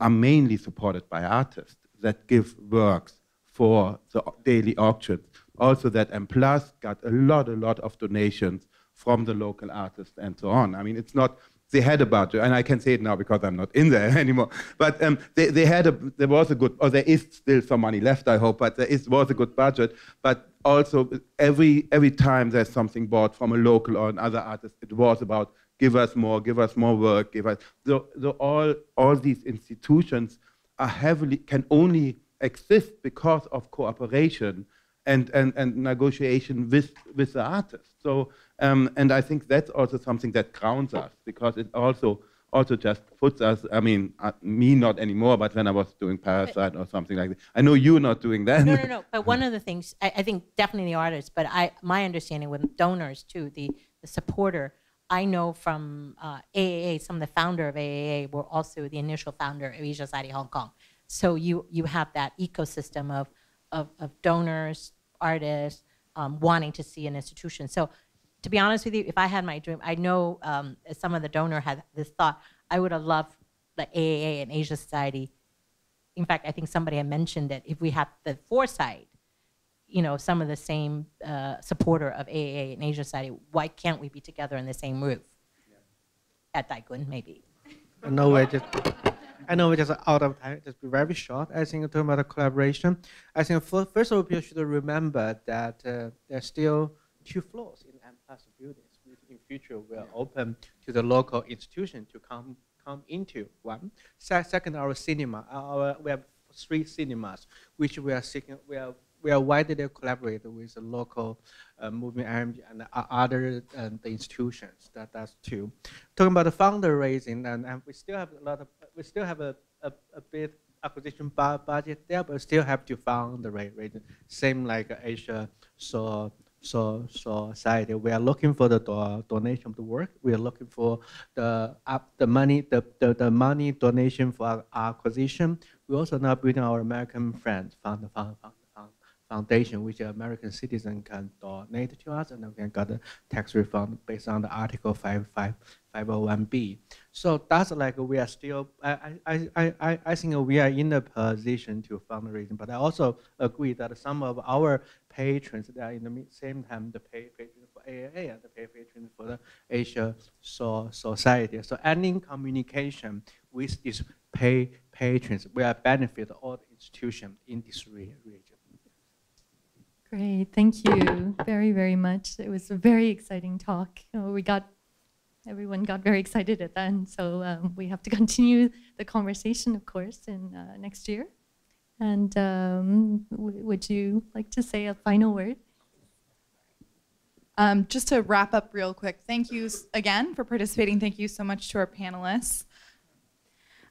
are mainly supported by artists that give works for the daily auctions. Also, that M Plus got a lot, a lot of donations from the local artists and so on. I mean, it's not they had a budget, and I can say it now because I'm not in there (laughs) anymore. But um, they, they had a, there was a good, or there is still some money left, I hope. But there is, was a good budget. But also, every every time there's something bought from a local or another artist, it was about give us more, give us more work, give us. So, so all all these institutions are heavily can only exist because of cooperation and, and, and negotiation with, with the artist. So, um, and I think that's also something that grounds us because it also also just puts us, I mean, uh, me not anymore, but when I was doing Parasite or something like that. I know you're not doing that. No, no, no. But one of the things, I, I think definitely the artists, but I, my understanding with donors too, the, the supporter, I know from uh, AAA, some of the founder of AAA were also the initial founder of Asia Society Hong Kong. So you, you have that ecosystem of of, of donors, artists, um, wanting to see an institution. So to be honest with you, if I had my dream, I know um, some of the donor had this thought, I would have loved the AAA and Asia Society. In fact, I think somebody had mentioned that if we had the foresight, you know, some of the same uh, supporter of AAA and Asia Society, why can't we be together in the same roof? Yeah. At Tai Kwun, maybe. No way, just I know we're just out of time. Just be very short. I think talking about the collaboration. I think first of all, people should remember that uh, there's still two floors in M Plus buildings, which in future will open to the local institution to come come into one. second, our cinema. Our we have three cinemas, which we are seeking. We are we are widely collaborated with the local uh, movement and other uh, the institutions. That that's two. Talking about the fundraising, and, and we still have a lot of we still have a, a, a bit acquisition budget there, but still have to fund the rate. Same like Asia saw so society. We are looking for the do- donation of the work. We are looking for the up the money the, the, the money donation for our acquisition. We also now building our American friends fund fund fund. Foundation, which American citizen can donate to us, and we can get a tax refund based on the Article 55, 501B. So that's like we are still. I, I, I, I, think we are in a position to fundraising, but I also agree that some of our patrons that are in the same time the pay patrons for AAA and the pay patrons for the Asia so, Society. So any communication with these pay patrons will benefit all the institutions in this re- region. Great, thank you very, very much. It was a very exciting talk. You we got, everyone got very excited at the end, so um, we have to (laughs) continue the conversation, of course, in uh, next year. And um, w- would you like to say a final word? Um, just to wrap up real quick, thank you again for participating. Thank you so much to our panelists.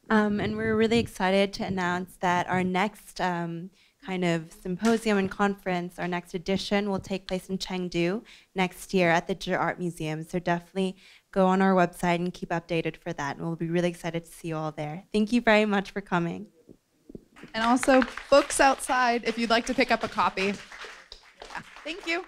Um, and we're really excited to announce that our next um, kind of symposium and conference, our next edition, will take place in Chengdu next year at the Zhi Art Museum. So definitely go on our website and keep updated for that. And we'll be really excited to see you all there. Thank you very much for coming. And also, books outside if you'd like to pick up a copy. Yeah, Thank you.